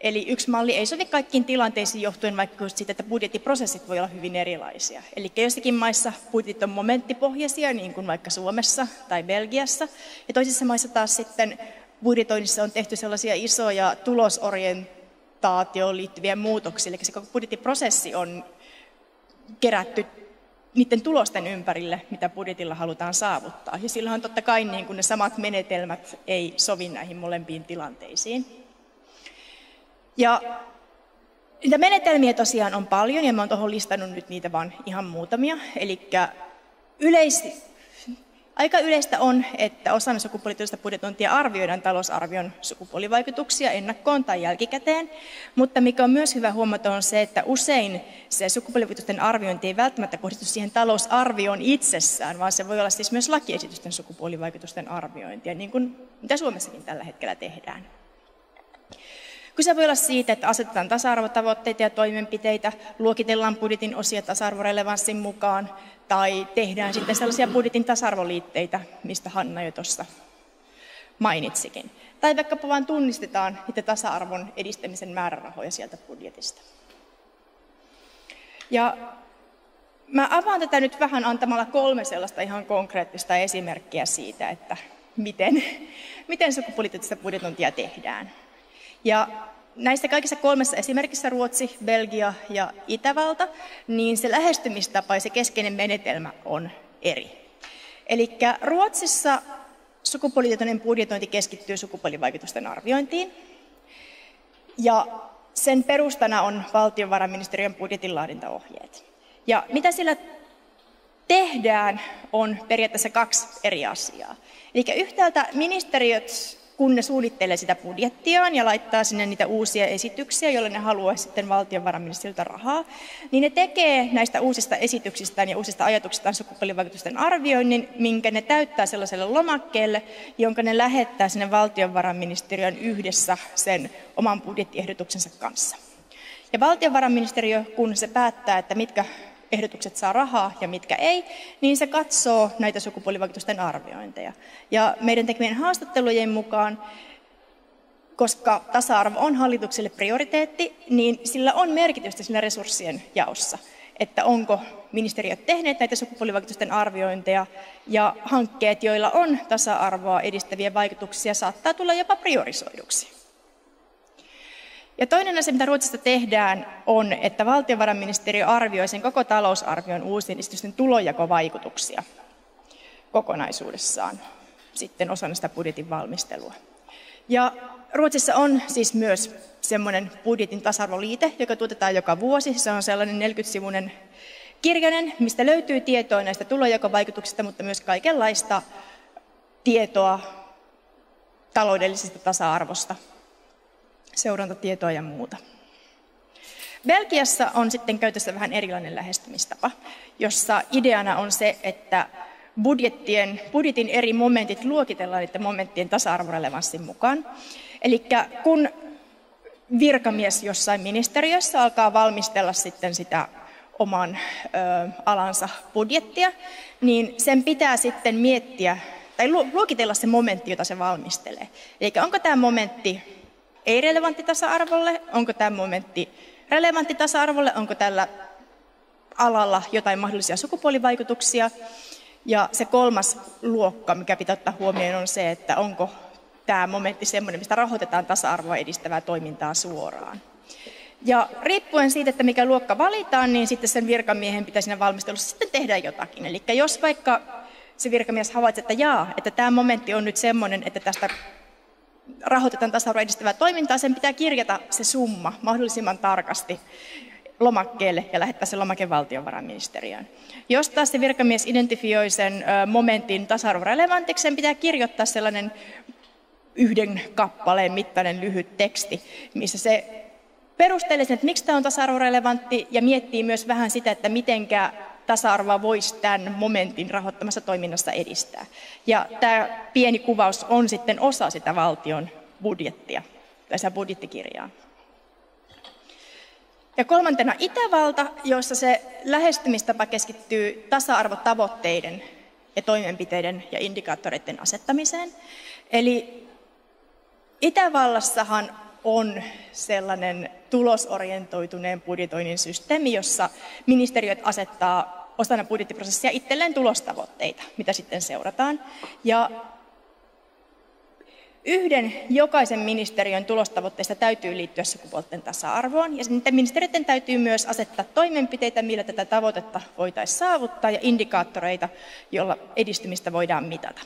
Eli yksi malli ei sovi kaikkiin tilanteisiin johtuen vaikka siitä, että budjettiprosessit voi olla hyvin erilaisia. Eli jossakin maissa budjetit on momenttipohjaisia, niin kuin vaikka Suomessa tai Belgiassa, ja toisissa maissa taas sitten budjetoinnissa on tehty sellaisia isoja tulosorientaatioon liittyviä muutoksia, eli se koko budjettiprosessi on kerätty niiden tulosten ympärille, mitä budjetilla halutaan saavuttaa. Ja silloin totta kai niin kuin ne samat menetelmät ei sovi näihin molempiin tilanteisiin. Ja niitä menetelmiä tosiaan on paljon, ja mä oon tuohon listannut nyt niitä vaan ihan muutamia. Eli yleis, Aika yleistä on, että osana sukupuolityöstä budjetointia arvioidaan talousarvion sukupuolivaikutuksia ennakkoon tai jälkikäteen, mutta mikä on myös hyvä huomata on se, että usein se sukupuolivaikutusten arviointi ei välttämättä kohdistu siihen talousarvioon itsessään, vaan se voi olla siis myös lakiesitysten sukupuolivaikutusten arviointia, niin kuin mitä Suomessakin tällä hetkellä tehdään. Kyse voi olla siitä, että asetetaan tasa-arvotavoitteita ja toimenpiteitä, luokitellaan budjetin osia tasa-arvorelevanssin mukaan, tai tehdään sitten sellaisia budjetin tasa-arvoliitteitä, mistä Hanna jo tuossa mainitsikin. Tai vaikkapa vain tunnistetaan niitä tasa-arvon edistämisen määrärahoja sieltä budjetista. Ja mä avaan tätä nyt vähän antamalla kolme sellaista ihan konkreettista esimerkkiä siitä, että miten, miten sukupuolityötä budjetointia tehdään. Ja näissä kaikissa kolmessa esimerkissä Ruotsi, Belgia ja Itävalta, niin se lähestymistapa ja se keskeinen menetelmä on eri. Eli Ruotsissa sukupuolitietoinen budjetointi keskittyy sukupuolivaikutusten arviointiin. Ja sen perustana on valtiovarainministeriön budjetinlaadintaohjeet. Ja mitä sillä tehdään, on periaatteessa kaksi eri asiaa. Eli yhtäältä ministeriöt kun ne suunnittelee sitä budjettiaan ja laittaa sinne niitä uusia esityksiä, joilla ne haluaa sitten valtiovarainministeriltä rahaa, niin ne tekee näistä uusista esityksistään ja uusista ajatuksistaan sukupuolivaikutusten arvioinnin, minkä ne täyttää sellaiselle lomakkeelle, jonka ne lähettää sinne valtiovarainministeriön yhdessä sen oman budjettiehdotuksensa kanssa. Ja valtiovarainministeriö, kun se päättää, että mitkä ehdotukset saa rahaa ja mitkä ei, niin se katsoo näitä sukupuolivaikutusten arviointeja. Ja meidän tekemien haastattelujen mukaan, koska tasa-arvo on hallitukselle prioriteetti, niin sillä on merkitystä siinä resurssien jaossa että onko ministeriöt tehneet näitä sukupuolivaikutusten arviointeja ja hankkeet, joilla on tasa-arvoa edistäviä vaikutuksia, saattaa tulla jopa priorisoiduksi. Ja toinen asia, mitä Ruotsista tehdään, on, että valtiovarainministeriö arvioi sen koko talousarvion uusien esitysten tulonjakovaikutuksia kokonaisuudessaan. sitten osana sitä budjetin valmistelua. Ja Ruotsissa on siis myös semmoinen budjetin tasa-arvoliite, joka tuotetaan joka vuosi. Se on sellainen 40-sivuinen kirjainen, mistä löytyy tietoa näistä tulojakovaikutuksista, mutta myös kaikenlaista tietoa taloudellisesta tasa-arvosta, seurantatietoa ja muuta. Belgiassa on sitten käytössä vähän erilainen lähestymistapa, jossa ideana on se, että budjettien, budjetin eri momentit luokitellaan niiden momenttien tasa-arvorelevanssin mukaan. Eli kun virkamies jossain ministeriössä alkaa valmistella sitten sitä oman ö, alansa budjettia, niin sen pitää sitten miettiä tai luokitella se momentti, jota se valmistelee. Eli onko tämä momentti ei-relevantti tasa-arvolle, onko tämä momentti relevantti tasa-arvolle, onko tällä alalla jotain mahdollisia sukupuolivaikutuksia. Ja se kolmas luokka, mikä pitää ottaa huomioon, on se, että onko tämä momentti sellainen, mistä rahoitetaan tasa-arvoa edistävää toimintaa suoraan. Ja riippuen siitä, että mikä luokka valitaan, niin sitten sen virkamiehen pitää siinä valmistelussa sitten tehdä jotakin. Eli jos vaikka se virkamies havaitsee, että jaa, että tämä momentti on nyt sellainen, että tästä rahoitetaan tasa-arvoa edistävää toimintaa, sen pitää kirjata se summa mahdollisimman tarkasti lomakkeelle ja lähettää se lomake valtiovarainministeriöön. Jos taas se virkamies identifioi sen momentin tasa-arvorelevantiksi, sen pitää kirjoittaa sellainen yhden kappaleen mittainen lyhyt teksti, missä se perustelee sen, että miksi tämä on tasa-arvorelevantti ja miettii myös vähän sitä, että mitenkä tasa-arvoa voisi tämän momentin rahoittamassa toiminnassa edistää. Ja tämä pieni kuvaus on sitten osa sitä valtion budjettia, tai sitä budjettikirjaa. Ja kolmantena Itävalta, jossa se lähestymistapa keskittyy tasa-arvotavoitteiden ja toimenpiteiden ja indikaattoreiden asettamiseen. Eli Itävallassahan on sellainen tulosorientoituneen budjetoinnin systeemi, jossa ministeriöt asettaa osana budjettiprosessia itselleen tulostavoitteita, mitä sitten seurataan. Ja yhden jokaisen ministeriön tulostavoitteista täytyy liittyä sukupuolten tasa-arvoon, ja niiden ministeriöiden täytyy myös asettaa toimenpiteitä, millä tätä tavoitetta voitaisiin saavuttaa, ja indikaattoreita, joilla edistymistä voidaan mitata.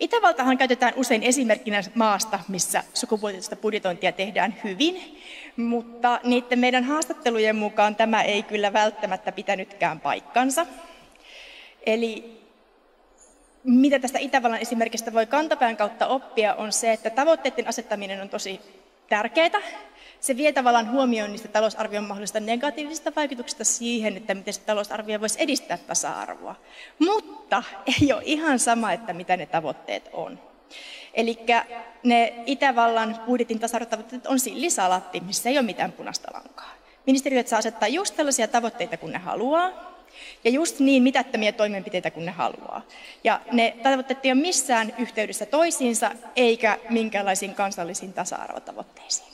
Itävaltahan käytetään usein esimerkkinä maasta, missä sukupuolista budjetointia tehdään hyvin, mutta niiden meidän haastattelujen mukaan tämä ei kyllä välttämättä pitänytkään paikkansa. Eli mitä tästä Itävallan esimerkistä voi kantapään kautta oppia on se, että tavoitteiden asettaminen on tosi tärkeää. Se vie tavallaan huomioon niistä talousarvion mahdollisista negatiivisista vaikutuksista siihen, että miten se talousarvio voisi edistää tasa-arvoa. Mutta ei ole ihan sama, että mitä ne tavoitteet on. Eli ne Itävallan budjetin tasa-arvotavoitteet on sillisalatti, missä ei ole mitään punaista lankaa. Ministeriöt saa asettaa just tällaisia tavoitteita, kun ne haluaa, ja just niin mitättömiä toimenpiteitä kuin ne haluaa. Ja ne tavoitteet ei ole missään yhteydessä toisiinsa, eikä minkäänlaisiin kansallisiin tasa-arvotavoitteisiin.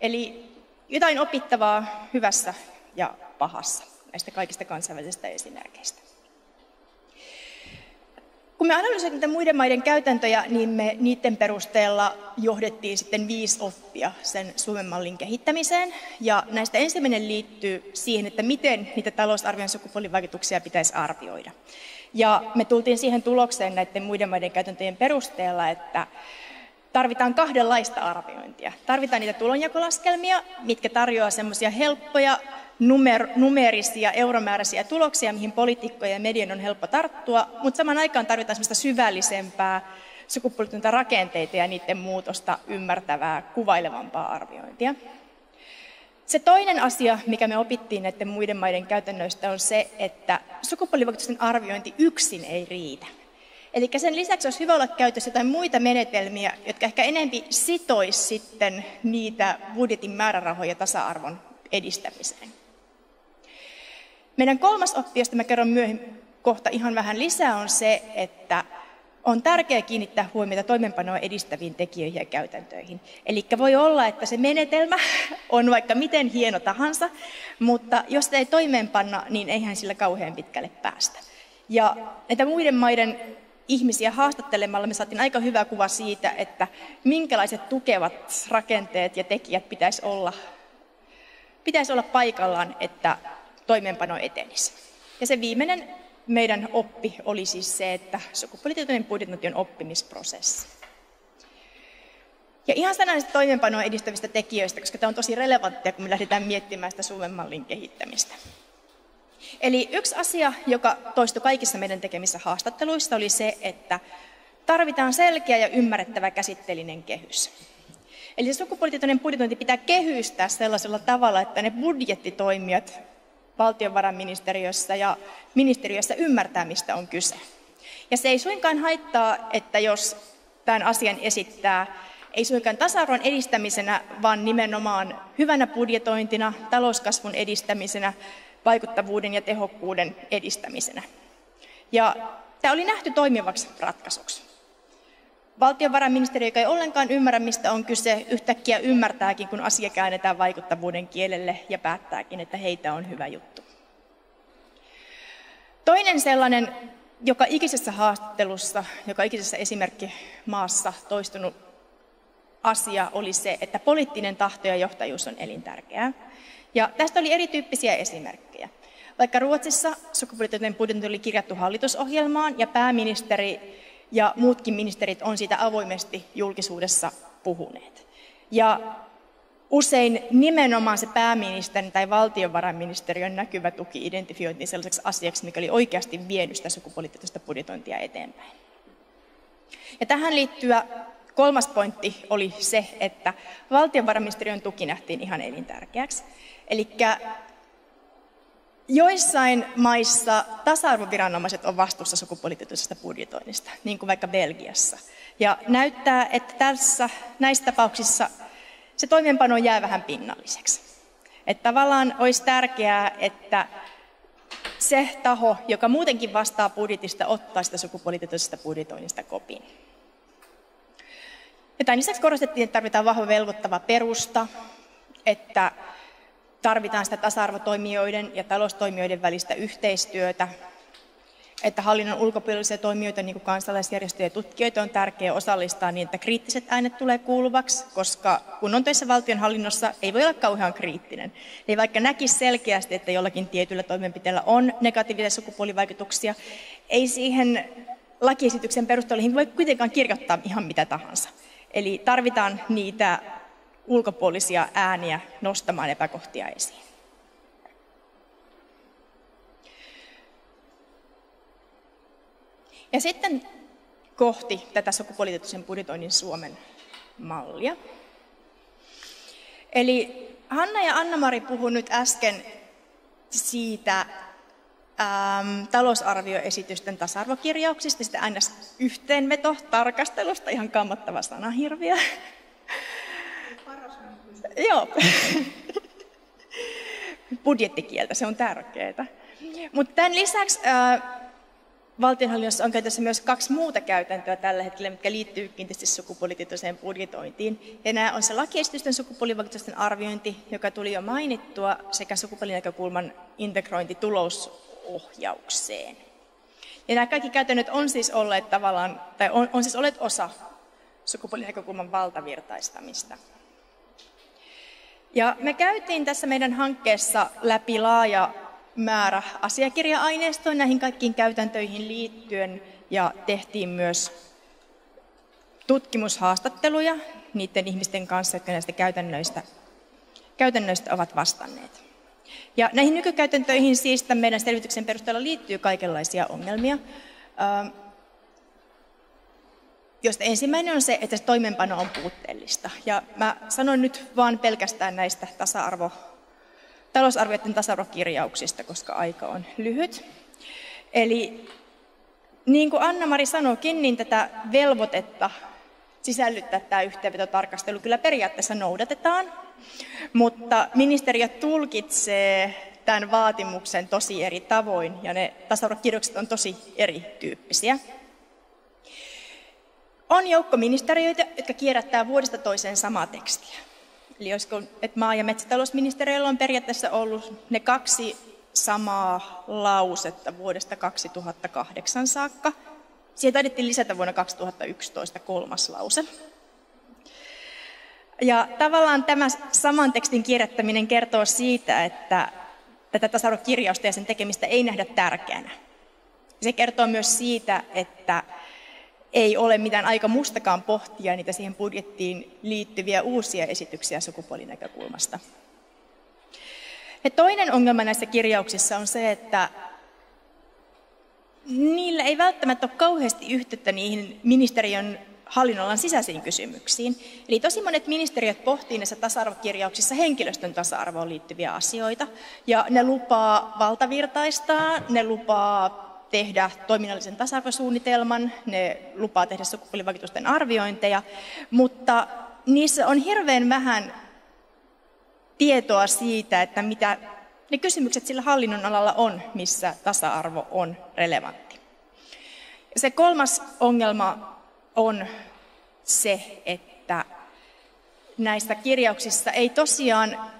Eli jotain opittavaa hyvässä ja pahassa näistä kaikista kansainvälisistä esimerkkeistä. Kun me analysoimme niitä muiden maiden käytäntöjä, niin me niiden perusteella johdettiin sitten viisi oppia sen Suomen mallin kehittämiseen. Ja näistä ensimmäinen liittyy siihen, että miten niitä talousarvion sukupuolivaikutuksia pitäisi arvioida. Ja me tultiin siihen tulokseen näiden muiden maiden käytäntöjen perusteella, että tarvitaan kahdenlaista arviointia. Tarvitaan niitä tulonjakolaskelmia, mitkä tarjoaa semmoisia helppoja numer- numerisia, euromääräisiä tuloksia, mihin poliitikkojen ja median on helppo tarttua, mutta saman aikaan tarvitaan semmoista syvällisempää sukupuolittunutta rakenteita ja niiden muutosta ymmärtävää, kuvailevampaa arviointia. Se toinen asia, mikä me opittiin näiden muiden maiden käytännöistä, on se, että sukupuolivaikutusten arviointi yksin ei riitä. Eli sen lisäksi olisi hyvä olla käytössä jotain muita menetelmiä, jotka ehkä enempi sitois sitten niitä budjetin määrärahoja tasa-arvon edistämiseen. Meidän kolmas oppi, josta mä kerron myöhemmin kohta ihan vähän lisää, on se, että on tärkeää kiinnittää huomiota toimenpanoa edistäviin tekijöihin ja käytäntöihin. Eli voi olla, että se menetelmä on vaikka miten hieno tahansa, mutta jos ei toimeenpanna, niin eihän sillä kauhean pitkälle päästä. Ja näitä muiden maiden ihmisiä haastattelemalla me saatiin aika hyvä kuva siitä, että minkälaiset tukevat rakenteet ja tekijät pitäisi olla, pitäisi olla paikallaan, että toimeenpano etenisi. Ja se viimeinen meidän oppi oli siis se, että sukupuolitietoinen budjetointi on oppimisprosessi. Ja ihan sanallisesti toimeenpanoa edistävistä tekijöistä, koska tämä on tosi relevanttia, kun me lähdetään miettimään sitä Suomen mallin kehittämistä. Eli yksi asia, joka toistui kaikissa meidän tekemissä haastatteluissa, oli se, että tarvitaan selkeä ja ymmärrettävä käsitteellinen kehys. Eli se sukupuolitietoinen budjetointi pitää kehystää sellaisella tavalla, että ne budjettitoimijat valtiovarainministeriössä ja ministeriössä ymmärtää, mistä on kyse. Ja se ei suinkaan haittaa, että jos tämän asian esittää, ei suinkaan tasa-arvon edistämisenä, vaan nimenomaan hyvänä budjetointina, talouskasvun edistämisenä, vaikuttavuuden ja tehokkuuden edistämisenä. Ja tämä oli nähty toimivaksi ratkaisuksi. Valtiovarainministeriö, joka ei ollenkaan ymmärrä, mistä on kyse, yhtäkkiä ymmärtääkin, kun asia käännetään vaikuttavuuden kielelle ja päättääkin, että heitä on hyvä juttu. Toinen sellainen, joka ikisessä haastattelussa, joka ikisessä esimerkki maassa toistunut asia oli se, että poliittinen tahto ja johtajuus on elintärkeää. Ja tästä oli erityyppisiä esimerkkejä. Vaikka Ruotsissa sukupuolitietoinen budjetti oli kirjattu hallitusohjelmaan ja pääministeri ja muutkin ministerit on siitä avoimesti julkisuudessa puhuneet. Ja usein nimenomaan se pääministerin tai valtiovarainministeriön näkyvä tuki identifioitiin sellaiseksi asiaksi, mikä oli oikeasti vienyt sitä sukupuolitietoista budjetointia eteenpäin. Ja tähän liittyvä kolmas pointti oli se, että valtiovarainministeriön tuki nähtiin ihan elintärkeäksi. Eli Joissain maissa tasa-arvoviranomaiset on vastuussa sukupuolitietoisesta budjetoinnista, niin kuin vaikka Belgiassa. Ja näyttää, että tässä, näissä tapauksissa se toimeenpano jää vähän pinnalliseksi. Että tavallaan olisi tärkeää, että se taho, joka muutenkin vastaa budjetista, ottaa sitä sukupuolitietoisesta budjetoinnista kopin. Ja tämän lisäksi korostettiin, että tarvitaan vahva velvoittava perusta, että tarvitaan sitä tasa-arvotoimijoiden ja taloustoimijoiden välistä yhteistyötä, että hallinnon ulkopuolisia toimijoita, niin kuin kansalaisjärjestöjä ja tutkijoita, on tärkeää osallistaa niin, että kriittiset äänet tulee kuuluvaksi, koska kun on töissä valtionhallinnossa, ei voi olla kauhean kriittinen. Eli vaikka näkisi selkeästi, että jollakin tietyllä toimenpiteellä on negatiivisia sukupuolivaikutuksia, ei siihen lakiesityksen perusteluihin voi kuitenkaan kirjoittaa ihan mitä tahansa. Eli tarvitaan niitä ulkopuolisia ääniä nostamaan epäkohtia esiin. Ja sitten kohti tätä sukupuolitietoisen budjetoinnin Suomen mallia. Eli Hanna ja Anna-Mari puhuivat nyt äsken siitä äm, talousarvioesitysten tasa-arvokirjauksista, sitä aina yhteenveto tarkastelusta, ihan kammottava sanahirviö. Joo. Budjettikieltä, se on tärkeää. Mutta tämän lisäksi äh, valtionhallinnossa on käytössä myös kaksi muuta käytäntöä tällä hetkellä, mitkä liittyy kiinteästi sukupuolitietoiseen budjetointiin. Ja nämä on se lakiesitysten sukupuolivaikutusten arviointi, joka tuli jo mainittua, sekä sukupuolinäkökulman integrointi tulosohjaukseen. Ja nämä kaikki käytännöt on siis olleet tavallaan, tai on, on siis olleet osa sukupuolinäkökulman valtavirtaistamista. Ja me käytiin tässä meidän hankkeessa läpi laaja määrä asiakirja-aineistoa näihin kaikkiin käytäntöihin liittyen ja tehtiin myös tutkimushaastatteluja niiden ihmisten kanssa, jotka näistä käytännöistä, käytännöistä ovat vastanneet. Ja näihin nykykäytäntöihin siis tämän meidän selvityksen perusteella liittyy kaikenlaisia ongelmia josta ensimmäinen on se, että se toimenpano on puutteellista. Ja mä sanon nyt vaan pelkästään näistä tasa-arvo, talousarvioiden tasa-arvokirjauksista, koska aika on lyhyt. Eli niin kuin Anna-Mari sanoikin, niin tätä velvoitetta sisällyttää tämä yhteenvetotarkastelu kyllä periaatteessa noudatetaan, mutta ministeriö tulkitsee tämän vaatimuksen tosi eri tavoin ja ne tasa-arvokirjaukset on tosi erityyppisiä. On joukko ministeriöitä, jotka kierrättää vuodesta toiseen samaa tekstiä. Eli olisiko, että maa- ja metsätalousministeriöllä on periaatteessa ollut ne kaksi samaa lausetta vuodesta 2008 saakka. Siihen taidettiin lisätä vuonna 2011 kolmas lause. Ja tavallaan tämä saman tekstin kierrättäminen kertoo siitä, että tätä tasa-arvokirjausta ja sen tekemistä ei nähdä tärkeänä. Se kertoo myös siitä, että ei ole mitään aika mustakaan pohtia niitä siihen budjettiin liittyviä uusia esityksiä sukupuolinäkökulmasta. Ja toinen ongelma näissä kirjauksissa on se, että niillä ei välttämättä ole kauheasti yhteyttä niihin ministeriön hallinnolan sisäisiin kysymyksiin. Eli tosi monet ministeriöt pohtii näissä tasa-arvokirjauksissa henkilöstön tasa-arvoon liittyviä asioita. Ja ne lupaa valtavirtaistaa, ne lupaa tehdä toiminnallisen tasa-arvosuunnitelman, ne lupaa tehdä sukupuolivaikutusten arviointeja, mutta niissä on hirveän vähän tietoa siitä, että mitä ne kysymykset sillä hallinnon alalla on, missä tasa-arvo on relevantti. Se kolmas ongelma on se, että näistä kirjauksista ei tosiaan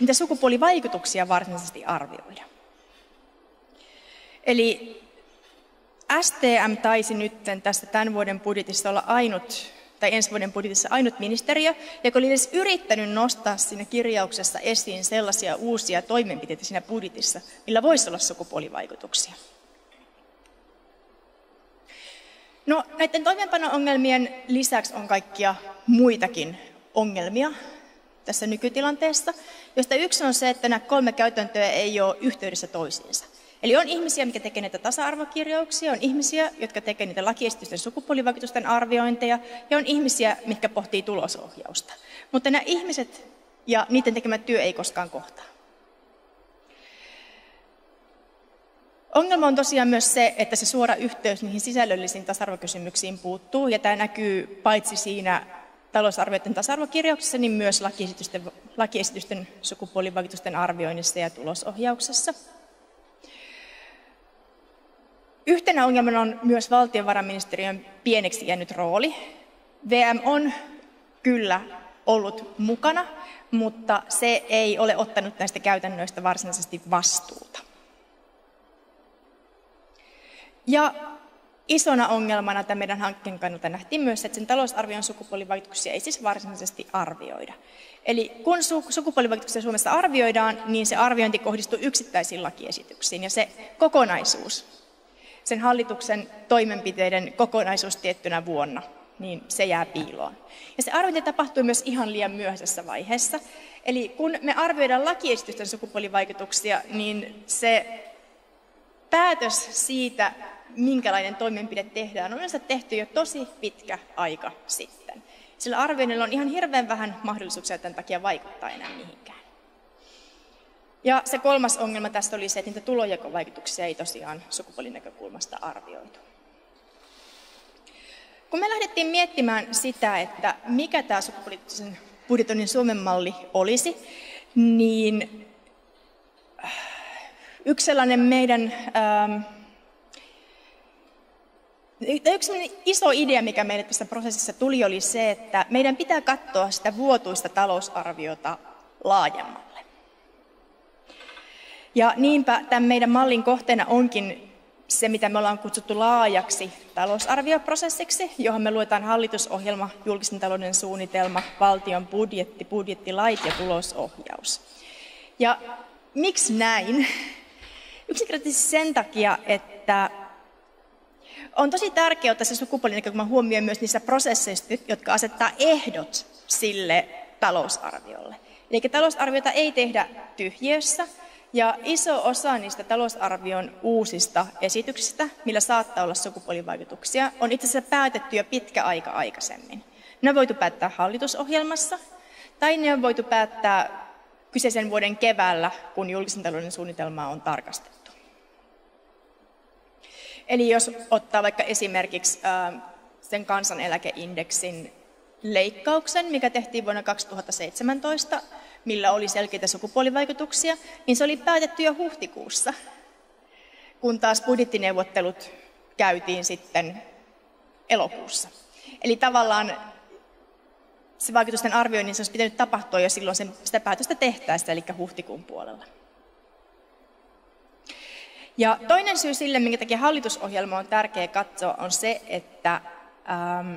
niitä sukupuolivaikutuksia varsinaisesti arvioida. Eli STM taisi nyt tässä tämän vuoden budjetissa olla ainut, tai ensi vuoden budjetissa ainut ministeriö, joka oli edes yrittänyt nostaa siinä kirjauksessa esiin sellaisia uusia toimenpiteitä siinä budjetissa, millä voisi olla sukupuolivaikutuksia. No, näiden toimeenpano-ongelmien lisäksi on kaikkia muitakin ongelmia tässä nykytilanteessa, josta yksi on se, että nämä kolme käytäntöä ei ole yhteydessä toisiinsa. Eli on ihmisiä, jotka tekevät näitä tasa-arvokirjauksia, on ihmisiä, jotka tekevät niitä lakiesitysten sukupuolivaikutusten arviointeja, ja on ihmisiä, mitkä pohtii tulosohjausta. Mutta nämä ihmiset ja niiden tekemä työ ei koskaan kohtaa. Ongelma on tosiaan myös se, että se suora yhteys niihin sisällöllisiin tasa-arvokysymyksiin puuttuu, ja tämä näkyy paitsi siinä talousarvioiden tasa-arvokirjauksessa, niin myös lakiesitysten, lakiesitysten sukupuolivaikutusten arvioinnissa ja tulosohjauksessa. Yhtenä ongelmana on myös valtiovarainministeriön pieneksi jäänyt rooli. VM on kyllä ollut mukana, mutta se ei ole ottanut näistä käytännöistä varsinaisesti vastuuta. Ja isona ongelmana tämän meidän hankkeen kannalta nähtiin myös, että sen talousarvion sukupuolivaikutuksia ei siis varsinaisesti arvioida. Eli kun sukupuolivaikutuksia Suomessa arvioidaan, niin se arviointi kohdistuu yksittäisiin lakiesityksiin ja se kokonaisuus sen hallituksen toimenpiteiden kokonaisuus tiettynä vuonna, niin se jää piiloon. Ja se arviointi tapahtui myös ihan liian myöhäisessä vaiheessa. Eli kun me arvioidaan lakiesitysten sukupuolivaikutuksia, niin se päätös siitä, minkälainen toimenpide tehdään, on yleensä tehty jo tosi pitkä aika sitten. Sillä arvioinnilla on ihan hirveän vähän mahdollisuuksia tämän takia vaikuttaa enää mihinkään. Ja se kolmas ongelma tästä oli se, että niitä tulonjakovaikutuksia ei tosiaan sukupuolinäkökulmasta arvioitu. Kun me lähdettiin miettimään sitä, että mikä tämä sukupuolisen budjetoinnin Suomen malli olisi, niin äh, yksi sellainen meidän ähm, Yksi iso idea, mikä meille tässä prosessissa tuli, oli se, että meidän pitää katsoa sitä vuotuista talousarviota laajemmin. Ja niinpä tämän meidän mallin kohteena onkin se, mitä me ollaan kutsuttu laajaksi talousarvioprosessiksi, johon me luetaan hallitusohjelma, julkisen talouden suunnitelma, valtion budjetti, budjettilait ja tulosohjaus. Ja miksi näin? Yksinkertaisesti sen takia, että on tosi tärkeää ottaa se sukupuolinäkökulma huomioon myös niissä prosesseissa, jotka asettaa ehdot sille talousarviolle. Eli talousarviota ei tehdä tyhjiössä, ja iso osa niistä talousarvion uusista esityksistä, millä saattaa olla sukupuolivaikutuksia, on itse asiassa päätetty jo pitkä aika aikaisemmin. Ne on voitu päättää hallitusohjelmassa, tai ne on voitu päättää kyseisen vuoden keväällä, kun julkisen talouden suunnitelmaa on tarkastettu. Eli jos ottaa vaikka esimerkiksi sen kansaneläkeindeksin leikkauksen, mikä tehtiin vuonna 2017, millä oli selkeitä sukupuolivaikutuksia, niin se oli päätetty jo huhtikuussa, kun taas budjettineuvottelut käytiin sitten elokuussa. Eli tavallaan se vaikutusten arvioinnin se olisi pitänyt tapahtua jo silloin sen, sitä päätöstä tehtäessä, eli huhtikuun puolella. Ja toinen syy sille, minkä takia hallitusohjelma on tärkeä katsoa, on se, että ähm,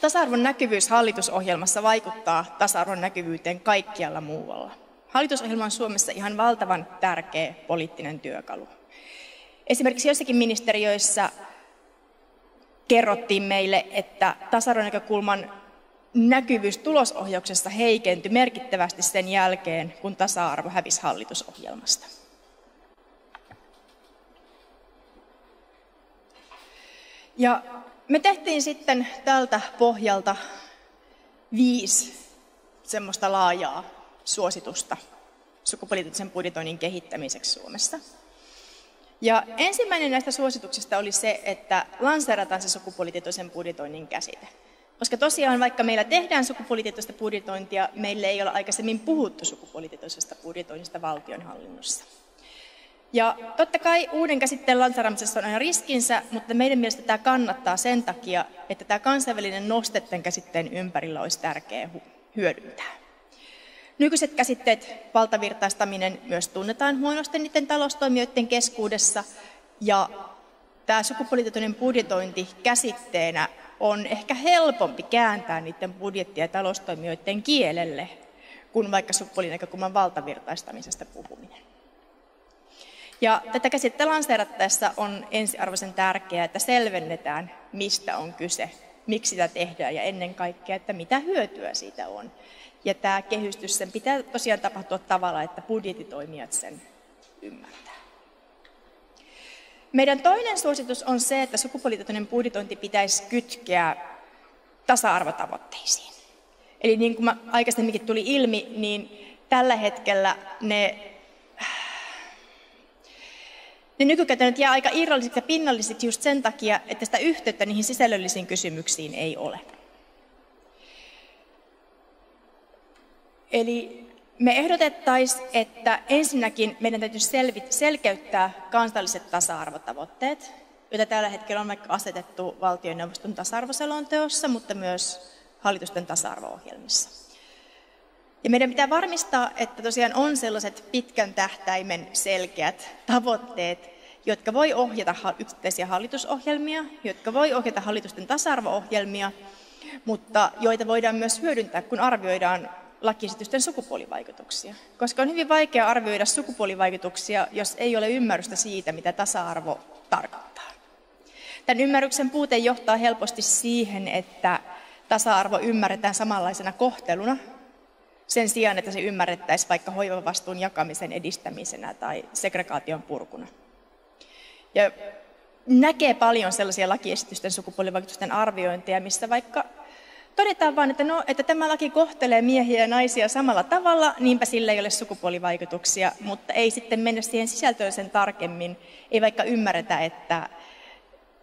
Tasa-arvon näkyvyys hallitusohjelmassa vaikuttaa tasa-arvon näkyvyyteen kaikkialla muualla. Hallitusohjelma on Suomessa ihan valtavan tärkeä poliittinen työkalu. Esimerkiksi joissakin ministeriöissä kerrottiin meille, että tasa-arvonäkökulman näkyvyys tulosohjauksessa heikentyi merkittävästi sen jälkeen, kun tasa-arvo hävisi hallitusohjelmasta. Ja me tehtiin sitten tältä pohjalta viisi semmoista laajaa suositusta sukupoliittisen budjetoinnin kehittämiseksi Suomessa. Ja ensimmäinen näistä suosituksista oli se, että lanseerataan se sukupuolitietoisen budjetoinnin käsite. Koska tosiaan, vaikka meillä tehdään sukupuolitietoista budjetointia, meille ei ole aikaisemmin puhuttu sukupuolitietoisesta budjetoinnista valtionhallinnossa. Ja totta kai uuden käsitteen lanseeraamisessa on aina riskinsä, mutta meidän mielestä tämä kannattaa sen takia, että tämä kansainvälinen nostetten käsitteen ympärillä olisi tärkeää hyödyntää. Nykyiset käsitteet, valtavirtaistaminen, myös tunnetaan huonosti niiden taloustoimijoiden keskuudessa. Ja tämä sukupuolitietoinen budjetointi käsitteenä on ehkä helpompi kääntää niiden budjetti- ja taloustoimijoiden kielelle kuin vaikka sukupuolinäkökulman valtavirtaistamisesta puhuminen. Ja tätä käsitettä lanseerattaessa on ensiarvoisen tärkeää, että selvennetään, mistä on kyse, miksi sitä tehdään ja ennen kaikkea, että mitä hyötyä siitä on. Ja tämä kehystys sen pitää tosiaan tapahtua tavalla, että budjetitoimijat sen ymmärtää. Meidän toinen suositus on se, että sukupuolitietoinen budjetointi pitäisi kytkeä tasa-arvotavoitteisiin. Eli niin kuin aikaisemminkin tuli ilmi, niin tällä hetkellä ne, ne nykykäytännöt jää aika irrallisiksi ja pinnallisiksi just sen takia, että sitä yhteyttä niihin sisällöllisiin kysymyksiin ei ole. Eli me ehdotettaisiin, että ensinnäkin meidän täytyisi selkeyttää kansalliset tasa-arvotavoitteet, joita tällä hetkellä on vaikka asetettu valtioneuvoston tasa-arvoselonteossa, mutta myös hallitusten tasa-arvo-ohjelmissa. Ja meidän pitää varmistaa, että tosiaan on sellaiset pitkän tähtäimen selkeät tavoitteet, jotka voi ohjata yksittäisiä hallitusohjelmia, jotka voi ohjata hallitusten tasa-arvo-ohjelmia, mutta joita voidaan myös hyödyntää, kun arvioidaan lakiesitysten sukupuolivaikutuksia. Koska on hyvin vaikea arvioida sukupuolivaikutuksia, jos ei ole ymmärrystä siitä, mitä tasa-arvo tarkoittaa. Tämän ymmärryksen puute johtaa helposti siihen, että tasa-arvo ymmärretään samanlaisena kohteluna sen sijaan, että se ymmärrettäisiin vaikka hoivavastuun jakamisen edistämisenä tai segregaation purkuna. Ja näkee paljon sellaisia lakiesitysten sukupuolivaikutusten arviointeja, missä vaikka todetaan vain, että, no, että tämä laki kohtelee miehiä ja naisia samalla tavalla, niinpä sillä ei ole sukupuolivaikutuksia, mutta ei sitten mennä siihen sisältöön sen tarkemmin. Ei vaikka ymmärretä, että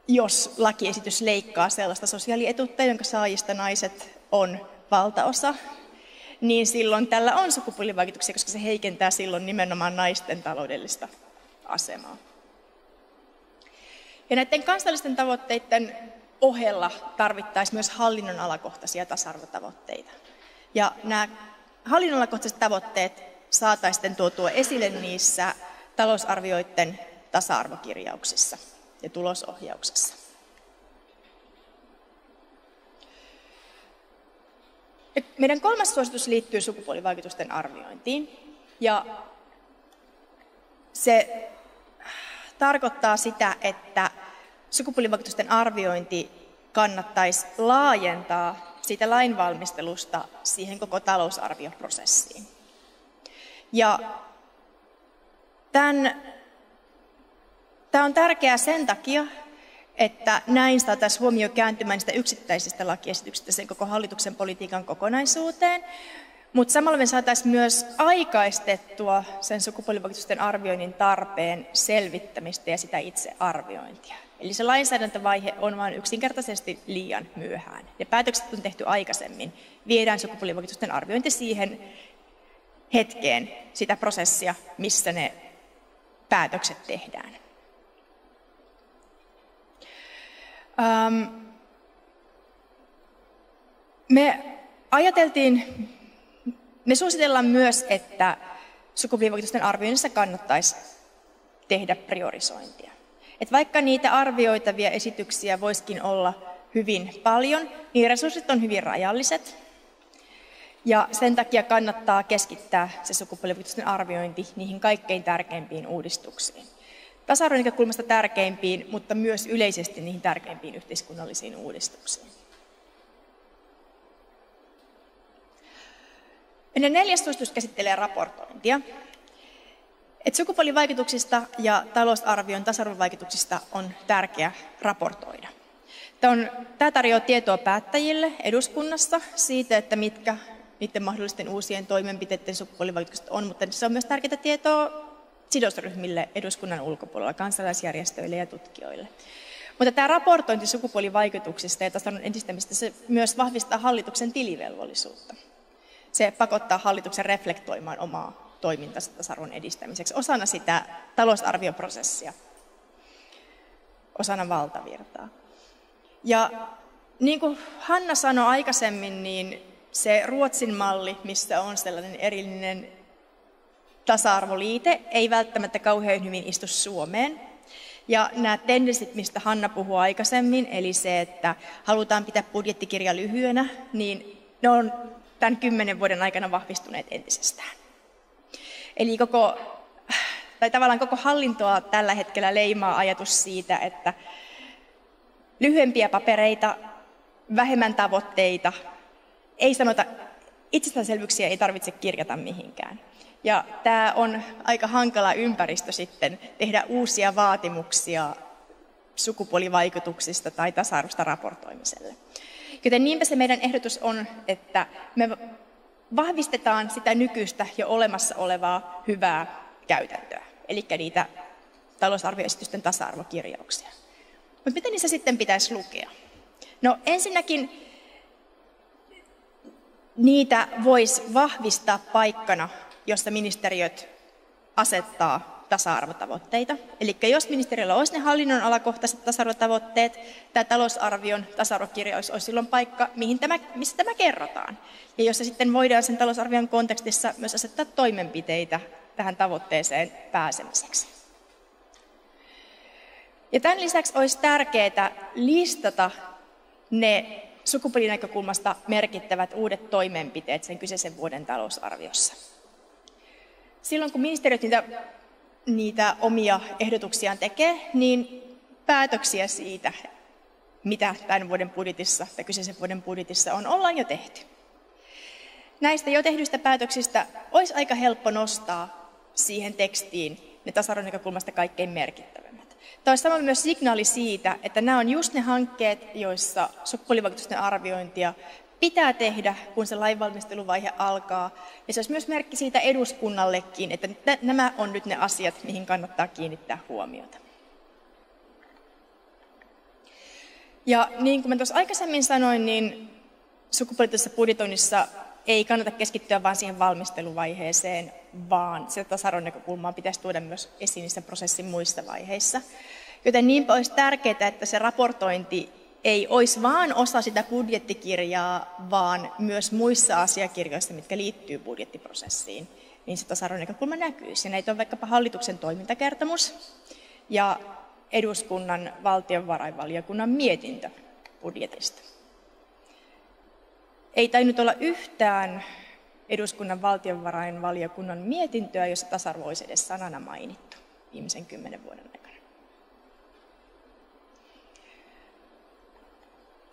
jos lakiesitys leikkaa sellaista sosiaalietuutta, jonka saajista naiset on valtaosa, niin silloin tällä on sukupuolivaikutuksia, koska se heikentää silloin nimenomaan naisten taloudellista asemaa. Ja näiden kansallisten tavoitteiden ohella tarvittaisiin myös hallinnonalakohtaisia tasa-arvotavoitteita. Ja nämä hallinnonalakohtaiset tavoitteet saataisiin tuotua esille niissä talousarvioiden tasa-arvokirjauksissa ja tulosohjauksessa. Meidän kolmas suositus liittyy sukupuolivaikutusten arviointiin. Ja se tarkoittaa sitä, että sukupuolivaikutusten arviointi kannattaisi laajentaa siitä lainvalmistelusta siihen koko talousarvioprosessiin. Ja tämän, tämä on tärkeää sen takia, että näin saataisiin huomio kääntymään niistä yksittäisistä lakiesityksistä sen koko hallituksen politiikan kokonaisuuteen, mutta samalla me saataisiin myös aikaistettua sen sukupuolivaikutusten arvioinnin tarpeen selvittämistä ja sitä itse arviointia. Eli se lainsäädäntövaihe on vain yksinkertaisesti liian myöhään. Ja päätökset on tehty aikaisemmin. Viedään sukupuolivaikutusten arviointi siihen hetkeen, sitä prosessia, missä ne päätökset tehdään. Um, me ajateltiin, me suositellaan myös, että sukupuolivaikutusten arvioinnissa kannattaisi tehdä priorisointia. Et vaikka niitä arvioitavia esityksiä voisikin olla hyvin paljon, niin resurssit on hyvin rajalliset. Ja sen takia kannattaa keskittää se sukupuolivaikutusten arviointi niihin kaikkein tärkeimpiin uudistuksiin. Tasa-arvon näkökulmasta tärkeimpiin, mutta myös yleisesti niihin tärkeimpiin yhteiskunnallisiin uudistuksiin. Meidän neljäs suositus käsittelee raportointia. Et sukupuolivaikutuksista ja talousarvion tasa-arvovaikutuksista on tärkeää raportoida. Tämä, tämä tarjoaa tietoa päättäjille eduskunnassa siitä, että mitkä niiden mahdollisten uusien toimenpiteiden sukupuolivaikutukset on, mutta se on myös tärkeää tietoa sidosryhmille eduskunnan ulkopuolella, kansalaisjärjestöille ja tutkijoille. Mutta tämä raportointi sukupuolivaikutuksista ja tasa-arvon edistämistä, se myös vahvistaa hallituksen tilivelvollisuutta. Se pakottaa hallituksen reflektoimaan omaa toimintansa tasa-arvon edistämiseksi osana sitä talousarvioprosessia, osana valtavirtaa. Ja niin kuin Hanna sanoi aikaisemmin, niin se Ruotsin malli, missä on sellainen erillinen tasa-arvoliite, ei välttämättä kauhean hyvin istu Suomeen. Ja nämä tendenssit, mistä Hanna puhui aikaisemmin, eli se, että halutaan pitää budjettikirja lyhyenä, niin ne on tämän kymmenen vuoden aikana vahvistuneet entisestään. Eli koko, tai tavallaan koko hallintoa tällä hetkellä leimaa ajatus siitä, että lyhyempiä papereita, vähemmän tavoitteita, ei sanota, itsestäänselvyyksiä ei tarvitse kirjata mihinkään. Ja tämä on aika hankala ympäristö sitten tehdä uusia vaatimuksia sukupuolivaikutuksista tai tasa-arvosta raportoimiselle. Joten niinpä se meidän ehdotus on, että me vahvistetaan sitä nykyistä jo olemassa olevaa hyvää käytäntöä, eli niitä talousarvioesitysten tasa-arvokirjauksia. Mutta miten niissä sitten pitäisi lukea? No ensinnäkin niitä voisi vahvistaa paikkana, jossa ministeriöt asettaa tasa-arvotavoitteita. Eli jos ministeriöllä olisi ne hallinnon alakohtaiset tasa-arvotavoitteet, tämä talousarvion tasa-arvokirjaus olisi silloin paikka, mihin tämä, missä tämä kerrotaan. Ja jossa sitten voidaan sen talousarvion kontekstissa myös asettaa toimenpiteitä tähän tavoitteeseen pääsemiseksi. Ja tämän lisäksi olisi tärkeää listata ne sukupuolinäkökulmasta merkittävät uudet toimenpiteet sen kyseisen vuoden talousarviossa. Silloin kun ministeriöt niitä, niitä omia ehdotuksiaan tekee, niin päätöksiä siitä, mitä tämän vuoden budjetissa tai kyseisen vuoden budjetissa on, ollaan jo tehty. Näistä jo tehdyistä päätöksistä olisi aika helppo nostaa siihen tekstiin ne tasa näkökulmasta kaikkein merkittävimmät. Tämä olisi samalla myös signaali siitä, että nämä on just ne hankkeet, joissa sukupuolivaikutusten arviointia pitää tehdä, kun se lainvalmisteluvaihe alkaa. Ja se olisi myös merkki siitä eduskunnallekin, että nämä on nyt ne asiat, mihin kannattaa kiinnittää huomiota. Ja niin kuin mä tuossa aikaisemmin sanoin, niin sukupuolitteisessa budjetoinnissa ei kannata keskittyä vain siihen valmisteluvaiheeseen, vaan sitä tasa näkökulmaa pitäisi tuoda myös esiin niissä prosessin muissa vaiheissa. Joten niinpä olisi tärkeää, että se raportointi ei olisi vaan osa sitä budjettikirjaa, vaan myös muissa asiakirjoissa, mitkä liittyy budjettiprosessiin, niin se tasa näkökulma näkyy. Ja näitä on vaikkapa hallituksen toimintakertomus ja eduskunnan valtionvarainvaliokunnan mietintö budjetista. Ei tainnut olla yhtään eduskunnan valtionvarainvaliokunnan mietintöä, jossa tasa-arvo olisi edes sanana mainittu viimeisen kymmenen vuoden aikana.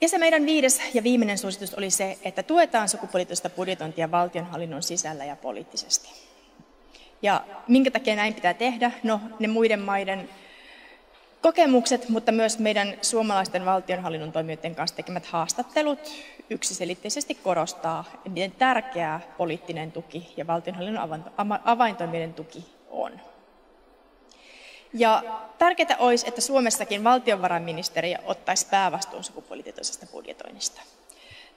Ja se meidän viides ja viimeinen suositus oli se, että tuetaan sukupuolitoista budjetointia valtionhallinnon sisällä ja poliittisesti. Ja minkä takia näin pitää tehdä? No, ne muiden maiden kokemukset, mutta myös meidän suomalaisten valtionhallinnon toimijoiden kanssa tekemät haastattelut yksiselitteisesti korostaa, miten tärkeää poliittinen tuki ja valtionhallinnon avaintoimijoiden tuki on. Ja tärkeää olisi, että Suomessakin valtiovarainministeriö ottaisi päävastuun sukupuolitietoisesta budjetoinnista.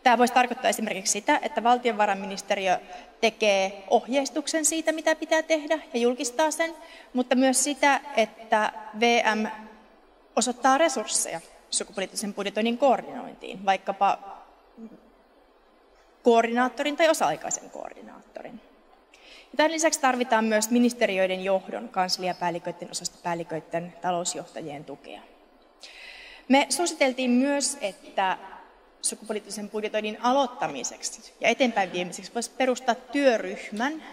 Tämä voisi tarkoittaa esimerkiksi sitä, että valtiovarainministeriö tekee ohjeistuksen siitä, mitä pitää tehdä ja julkistaa sen, mutta myös sitä, että VM osoittaa resursseja sukupuolisen budjetoinnin koordinointiin, vaikkapa koordinaattorin tai osa-aikaisen koordinaattorin. Tämän lisäksi tarvitaan myös ministeriöiden johdon, kansliapäälliköiden, osastopäälliköiden, talousjohtajien tukea. Me suositeltiin myös, että sukupoliittisen budjetoinnin aloittamiseksi ja eteenpäin viemiseksi voisi perustaa työryhmän,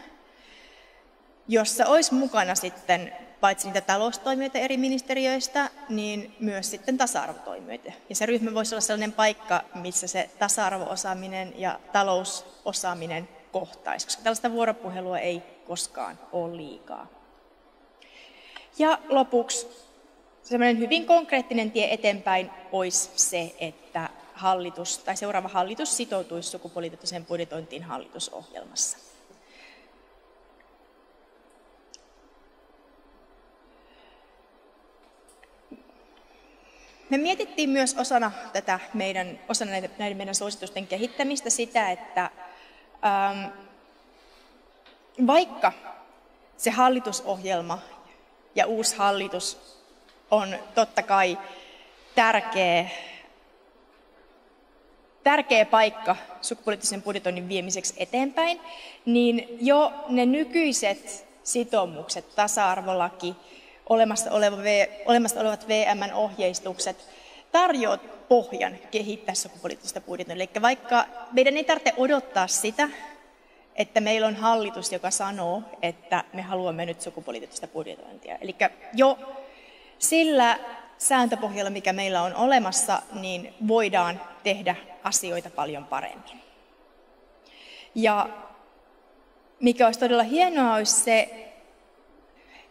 jossa olisi mukana sitten paitsi niitä taloustoimijoita eri ministeriöistä, niin myös sitten tasa-arvotoimijoita. Ja se ryhmä voisi olla sellainen paikka, missä se tasa-arvoosaaminen ja talousosaaminen kohtaisi, koska tällaista vuoropuhelua ei koskaan ole liikaa. Ja lopuksi sellainen hyvin konkreettinen tie eteenpäin olisi se, että hallitus tai seuraava hallitus sitoutuisi sukupuolitietoiseen budjetointiin hallitusohjelmassa. Me mietittiin myös osana tätä meidän, osana näiden meidän suositusten kehittämistä sitä, että ähm, vaikka se hallitusohjelma ja uusi hallitus on totta kai tärkeä, tärkeä paikka sukupoliittisen budjetoinnin viemiseksi eteenpäin, niin jo ne nykyiset sitoumukset, tasa-arvolaki, olemassa, oleva, olemassa olevat VMn ohjeistukset tarjoavat pohjan kehittää sukupoliittista budjetointia. Eli vaikka meidän ei tarvitse odottaa sitä, että meillä on hallitus, joka sanoo, että me haluamme nyt sukupoliittista budjetointia. Eli jo sillä sääntöpohjalla, mikä meillä on olemassa, niin voidaan tehdä asioita paljon paremmin. Ja mikä olisi todella hienoa, olisi se,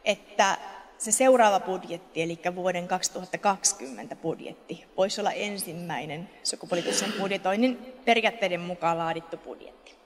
että se seuraava budjetti, eli vuoden 2020 budjetti, voisi olla ensimmäinen sukupoliittisen budjetoinnin periaatteiden mukaan laadittu budjetti.